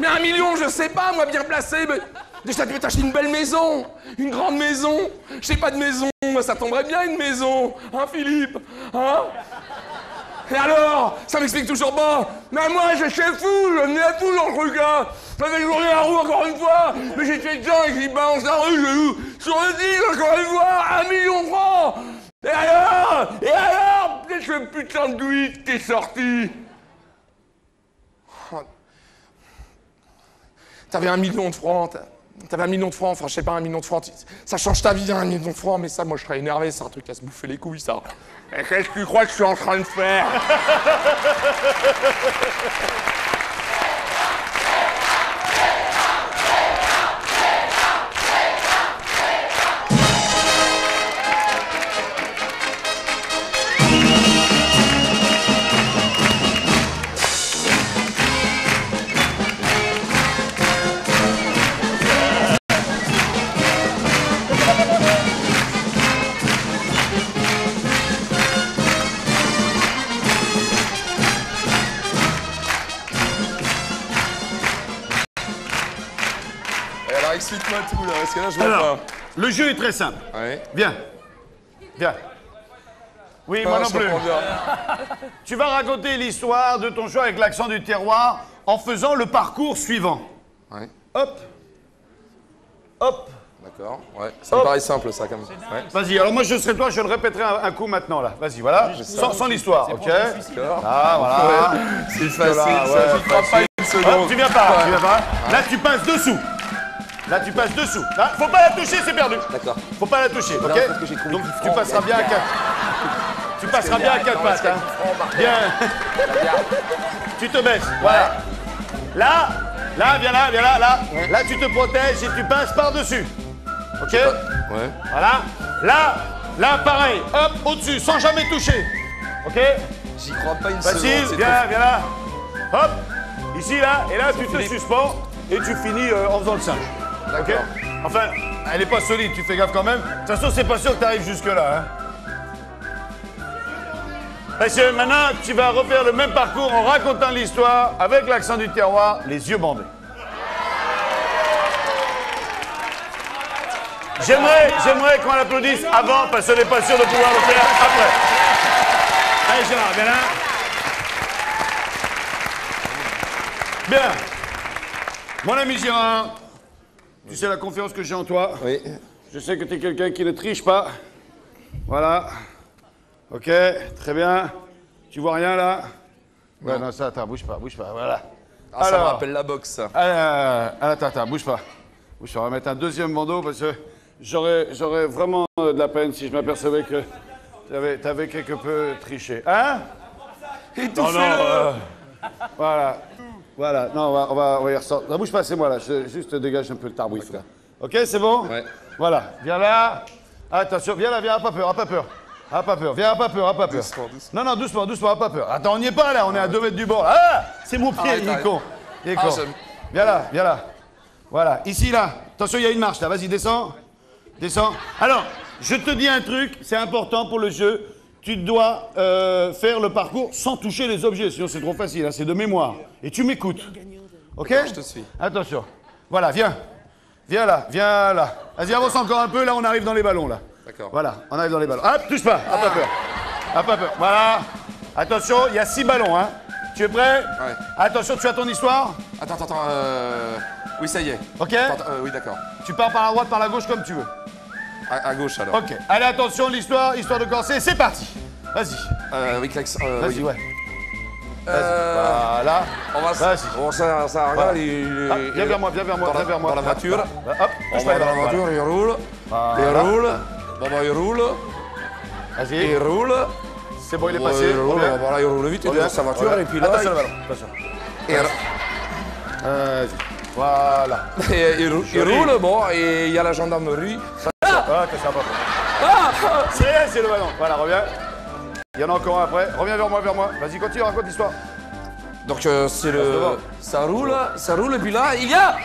Mais un million, je sais pas, moi, bien placé, mais... Déjà, tu peux t'acheter une belle maison, une grande maison. J'ai pas de maison, moi, ça tomberait bien une maison, hein, Philippe Hein? Et alors Ça m'explique toujours pas Mais moi, je suis fou, je venais à tout dans le truc là. J'avais journé la roue encore une fois, mais j'étais dedans et j'y balance la rue, je joue sur le 10 encore une fois, un million de francs. Et alors Et alors Qu'est-ce que putain de qui est sorti? T'avais un million de francs, t'avais un million de francs, enfin je sais pas, un million de francs, ça change ta vie, hein, un million de francs, mais ça, moi je serais énervé, c'est un truc à se bouffer les couilles, ça. Et qu'est-ce que tu crois que je suis en train de faire? Parce que là je vois Alors, pas. le jeu est très simple. Ouais. Viens. Viens. Oui, Ah, moi non plus. [laughs] Tu vas raconter l'histoire de ton choix avec l'accent du terroir en faisant le parcours suivant. Ouais. Hop. Hop. D'accord, ouais. Ça me Hop. paraît simple ça comme ça. Ouais. Vas-y, alors moi je serai toi, je le répéterai un, un coup maintenant là. Vas-y, voilà. Sans, sans l'histoire, ok Ah, voilà. Ouais. C'est là, facile, ça ouais, filtrera facile. pas une seconde. Hop, tu viens là, Ouais. tu viens là. Là, tu passes dessous. Là, tu passes dessous. Là, faut pas la toucher, c'est perdu. D'accord. Faut pas la toucher, Non, ok parce que Donc tu passeras bien à y a- quatre. Tu passeras bien à quatre non, parce pattes. hein. Bien. Tu te baisses, voilà. Là, là, viens là, viens là, là. Là, tu te protèges et tu passes par-dessus. Ok Ouais. Voilà. Là, là, pareil. Hop, au-dessus, sans jamais toucher. Ok J'y crois pas une Facile, seconde. c'est viens, trop- viens là. Hop, ici, là, et là, tu te suspends et tu finis euh, en faisant le singe. Enfin, elle est pas solide, tu fais gaffe quand même. De toute façon, c'est pas sûr que tu arrives jusque-là. Hein. Parce que maintenant, tu vas refaire le même parcours en racontant l'histoire avec l'accent du terroir, les yeux bandés. J'aimerais, j'aimerais qu'on l'applaudisse avant parce qu'on n'est pas sûr de pouvoir le faire après. Allez, Gérard, viens là. Bien. Mon ami Gérard, tu sais la confiance que j'ai en toi. Oui. Je sais que tu es quelqu'un qui ne triche pas. Voilà. Ok, très bien. Tu vois rien là Ouais, non, ça, attends, bouge pas, bouge pas, voilà. Ah, ça me rappelle la boxe ça. Euh, attends, attends, bouge pas. Bouge pas, on va mettre un deuxième bandeau parce que j'aurais, vraiment euh, de la peine si je m'apercevais que t'avais, t'avais quelque peu triché. Hein? Non, non, euh, voilà. Voilà, non, on va, on va, on va y ressortir. Non, bouge pas, c'est moi là, je, juste dégage un peu le tarbouif là. Ok, c'est bon Ouais. Voilà, viens là. Attention, viens là, viens, pas peur, à pas peur. À pas peur, viens, pas peur, à pas peur. Doucement, doucement. Non, non, doucement, doucement, pas peur. Attends, on n'y est pas là, on est à deux mètres du bord. Ah C'est mon pied, Arrête, il est arrête. con. Il est Ah, con. j'aime. Viens là, viens là. Voilà, ici, là. Attention, il y a une marche là, vas-y, descends. Descends. Alors, je te dis un truc, c'est important pour le jeu. Tu dois euh, faire le parcours sans toucher les objets, sinon c'est trop facile, hein, c'est de mémoire. Et tu m'écoutes. Ok Je te suis. Attention. Voilà, viens. Viens là, viens là. Vas-y, avance encore un peu, là on arrive dans les ballons là. D'accord. Voilà, on arrive dans les ballons. Hop, touche pas, à pas peur. À pas peur. Voilà. Attention, il y a six ballons, hein. Tu es prêt Ouais. Attention, tu as ton histoire Attends, attends, attends. Euh... Oui, ça y est. Ok Attends, euh, oui, d'accord. Tu pars par la droite, par la gauche, comme tu veux. À, à gauche alors. Ok. Allez, attention, l'histoire, histoire de corset, c'est parti. Vas-y. Euh, oui, klaxon. Euh, Vas-y, oui. ouais. Euh, Voilà. On va. Vas-y. Bon, ça, ça Voilà. regarde. il- Ah, viens vers moi, viens vers moi, viens vers moi. Dans la voiture. Hop, On va dans la voiture, il roule. Il roule. Bon, il roule. Vas-y. Il roule. C'est bon, il est passé. il roule. Voilà, il roule vite. Il est dans sa voiture. Et puis là. Attention il- le ballon. Vas-y. Voilà. [laughs] et- il roule, bon, et il y a la gendarmerie. Ah, que ça va pas. C'est rien, c'est le ballon. Voilà, reviens. Il y en a encore un après. Reviens vers moi, vers moi. Vas-y, continue, raconte l'histoire. Donc euh, c'est le... Ça roule, ça roule, et puis là, il y a...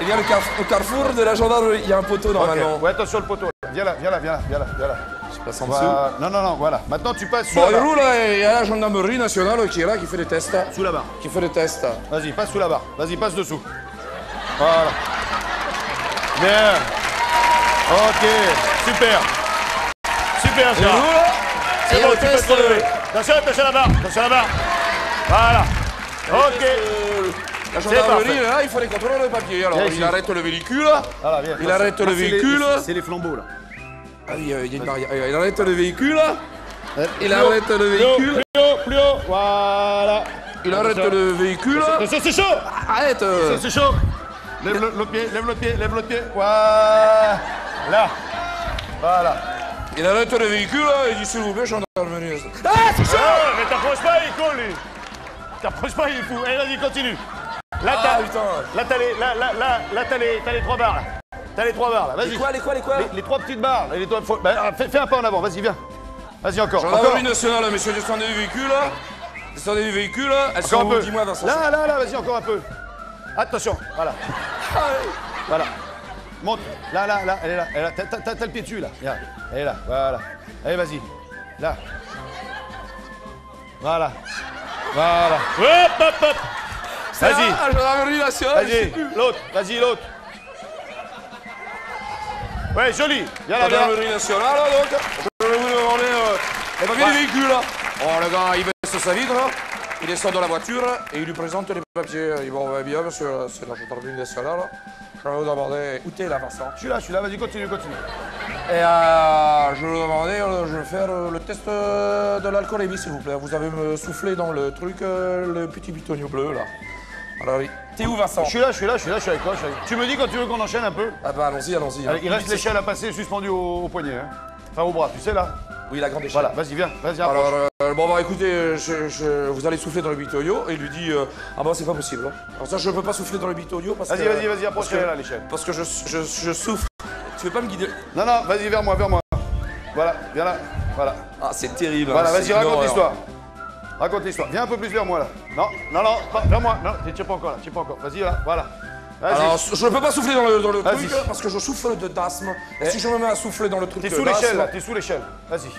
Il y a le, carrefour, le carrefour de la gendarmerie. Il y a un poteau normalement. Ok. Ouais, attention le poteau. Viens là, viens là, viens là, viens là, viens là. Je passe en Voilà. dessous. Non, non, non, voilà. Maintenant, tu passes sous Bon, la il barre. roule, et il y a la gendarmerie nationale qui est là, qui fait des tests. Sous la barre. Qui fait des tests. Vas-y, passe sous la barre. Vas-y, passe dessous. Voilà. Bien. Ok, super. Super, Gérard. C'est bon, le tu peux te relever. Attention, attention à la barre, attention à la barre. Voilà. Ok. euh, La gendarmerie, là, il faut les contrôler le papier. Alors, il arrête le véhicule. Voilà. Il arrête le c'est les- véhicule. C'est les flambeaux, là. Ah oui, euh, il y a une barrière. Euh, Il arrête le véhicule. Il arrête le véhicule. Plus haut, plus haut. Voilà. Il arrête le véhicule. Attention, c'est chaud. Arrête. euh. C'est chaud. Lève le- pied, lève l'autre pied, lève l'autre pied. Voilà. Là. Voilà. Il arrête le véhicule, il dit s'il vous plaît, gendarmerie. Ah, c'est chaud Mais t'approches pas, il est con, lui T'approches pas, il est fou. Allez, vas-y, continue. Là, Ah, t'as... putain. Là, t'as les... Là, là, là, là, t'as les... T'as les trois barres, là. T'as les trois barres, là. Vas-y. Les quoi, les quoi, les quoi les, les trois petites barres. là, Les trois... faut- bah, fais, fais un pas en avant, vas-y, viens. Vas-y, encore. Encore. Gendarmerie nationale, monsieur, descendez du véhicule. Descendez du véhicule. Elles Encore sont un peu. Dis-moi, Vincent. Là, là, là, vas-y, encore un peu. Attention, voilà. Voilà. Monte. Là, là, là, elle est là. Elle est là. T'as- T'as t'as- t'as le pied dessus, là. Regarde. Elle est là, voilà. Allez, vas-y. Là. Voilà. Voilà. Hop, hop, hop. Vas-y. là, Vas-y, l'autre, vas-y, l'autre. Ouais, joli. Viens là, La viens. gendarmerie nationale, donc. Je vais vous demander euh, les papiers Ouais. du véhicule. Oh, le gars, il baisse sa vitre, il descend de la voiture et il lui présente les papiers. Il bon, bien, monsieur, c'est la gendarmerie nationale. Je vais vous demander où t'es là, Vincent Je suis là, je suis là, vas-y, continue, continue. Et euh, je vais vous demander, euh, je vais faire euh, le test de l'alcoolémie, s'il vous plaît. Vous avez me soufflé dans le truc, le petit bitonio bleu, là. Alors oui. T'es où, Vincent? Je suis là, je suis là, je suis là, je suis avec toi. je suis avec- Tu me dis quand tu veux qu'on enchaîne un peu? Ah bah allons-y, allons-y. Allez, il reste l'échelle à passer suspendue au, au poignet. Hein. Enfin, au bras, tu sais là Oui, la grande échelle. Voilà, vas-y, viens, vas-y. Alors, euh, bon, bah écoutez, euh, je- je- vous allez souffler dans le bitonio et il lui dit euh, Ah bah c'est pas possible. hein. Alors, ça, je peux pas souffler dans le bitonio parce que. Vas-y, vas-y, vas-y, approche là, l'échelle. Parce que je, je, je souffre. Tu veux pas me guider? Non, non, vas-y, vers moi, vers moi. Voilà, viens là, voilà. Ah, c'est terrible. Voilà, hein, vas-y, c'est une raconte l'histoire. Raconte l'histoire. Viens un peu plus vers moi là. Non, non, non, pas vers moi. Non, tu tiens pas encore là, tu pas encore. Vas-y là, voilà. Alors, je ne peux pas souffler dans le, dans le truc parce que je souffre de d'asthme. Et Eh. si je me mets à souffler dans le truc T'es sous l'échelle là, t'es sous l'échelle. Vas-y.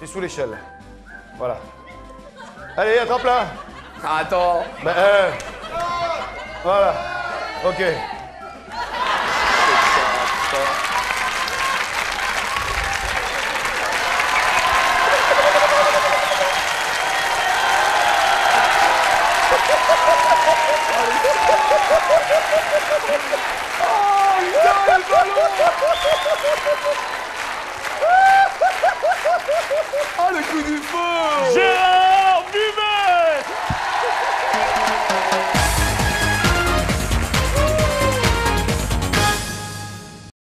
T'es sous l'échelle. Voilà. Allez, attrape là. Attends. Ben, euh, Voilà. Ok. Oh, le Ah, le coup du feu. Gérard Buvet.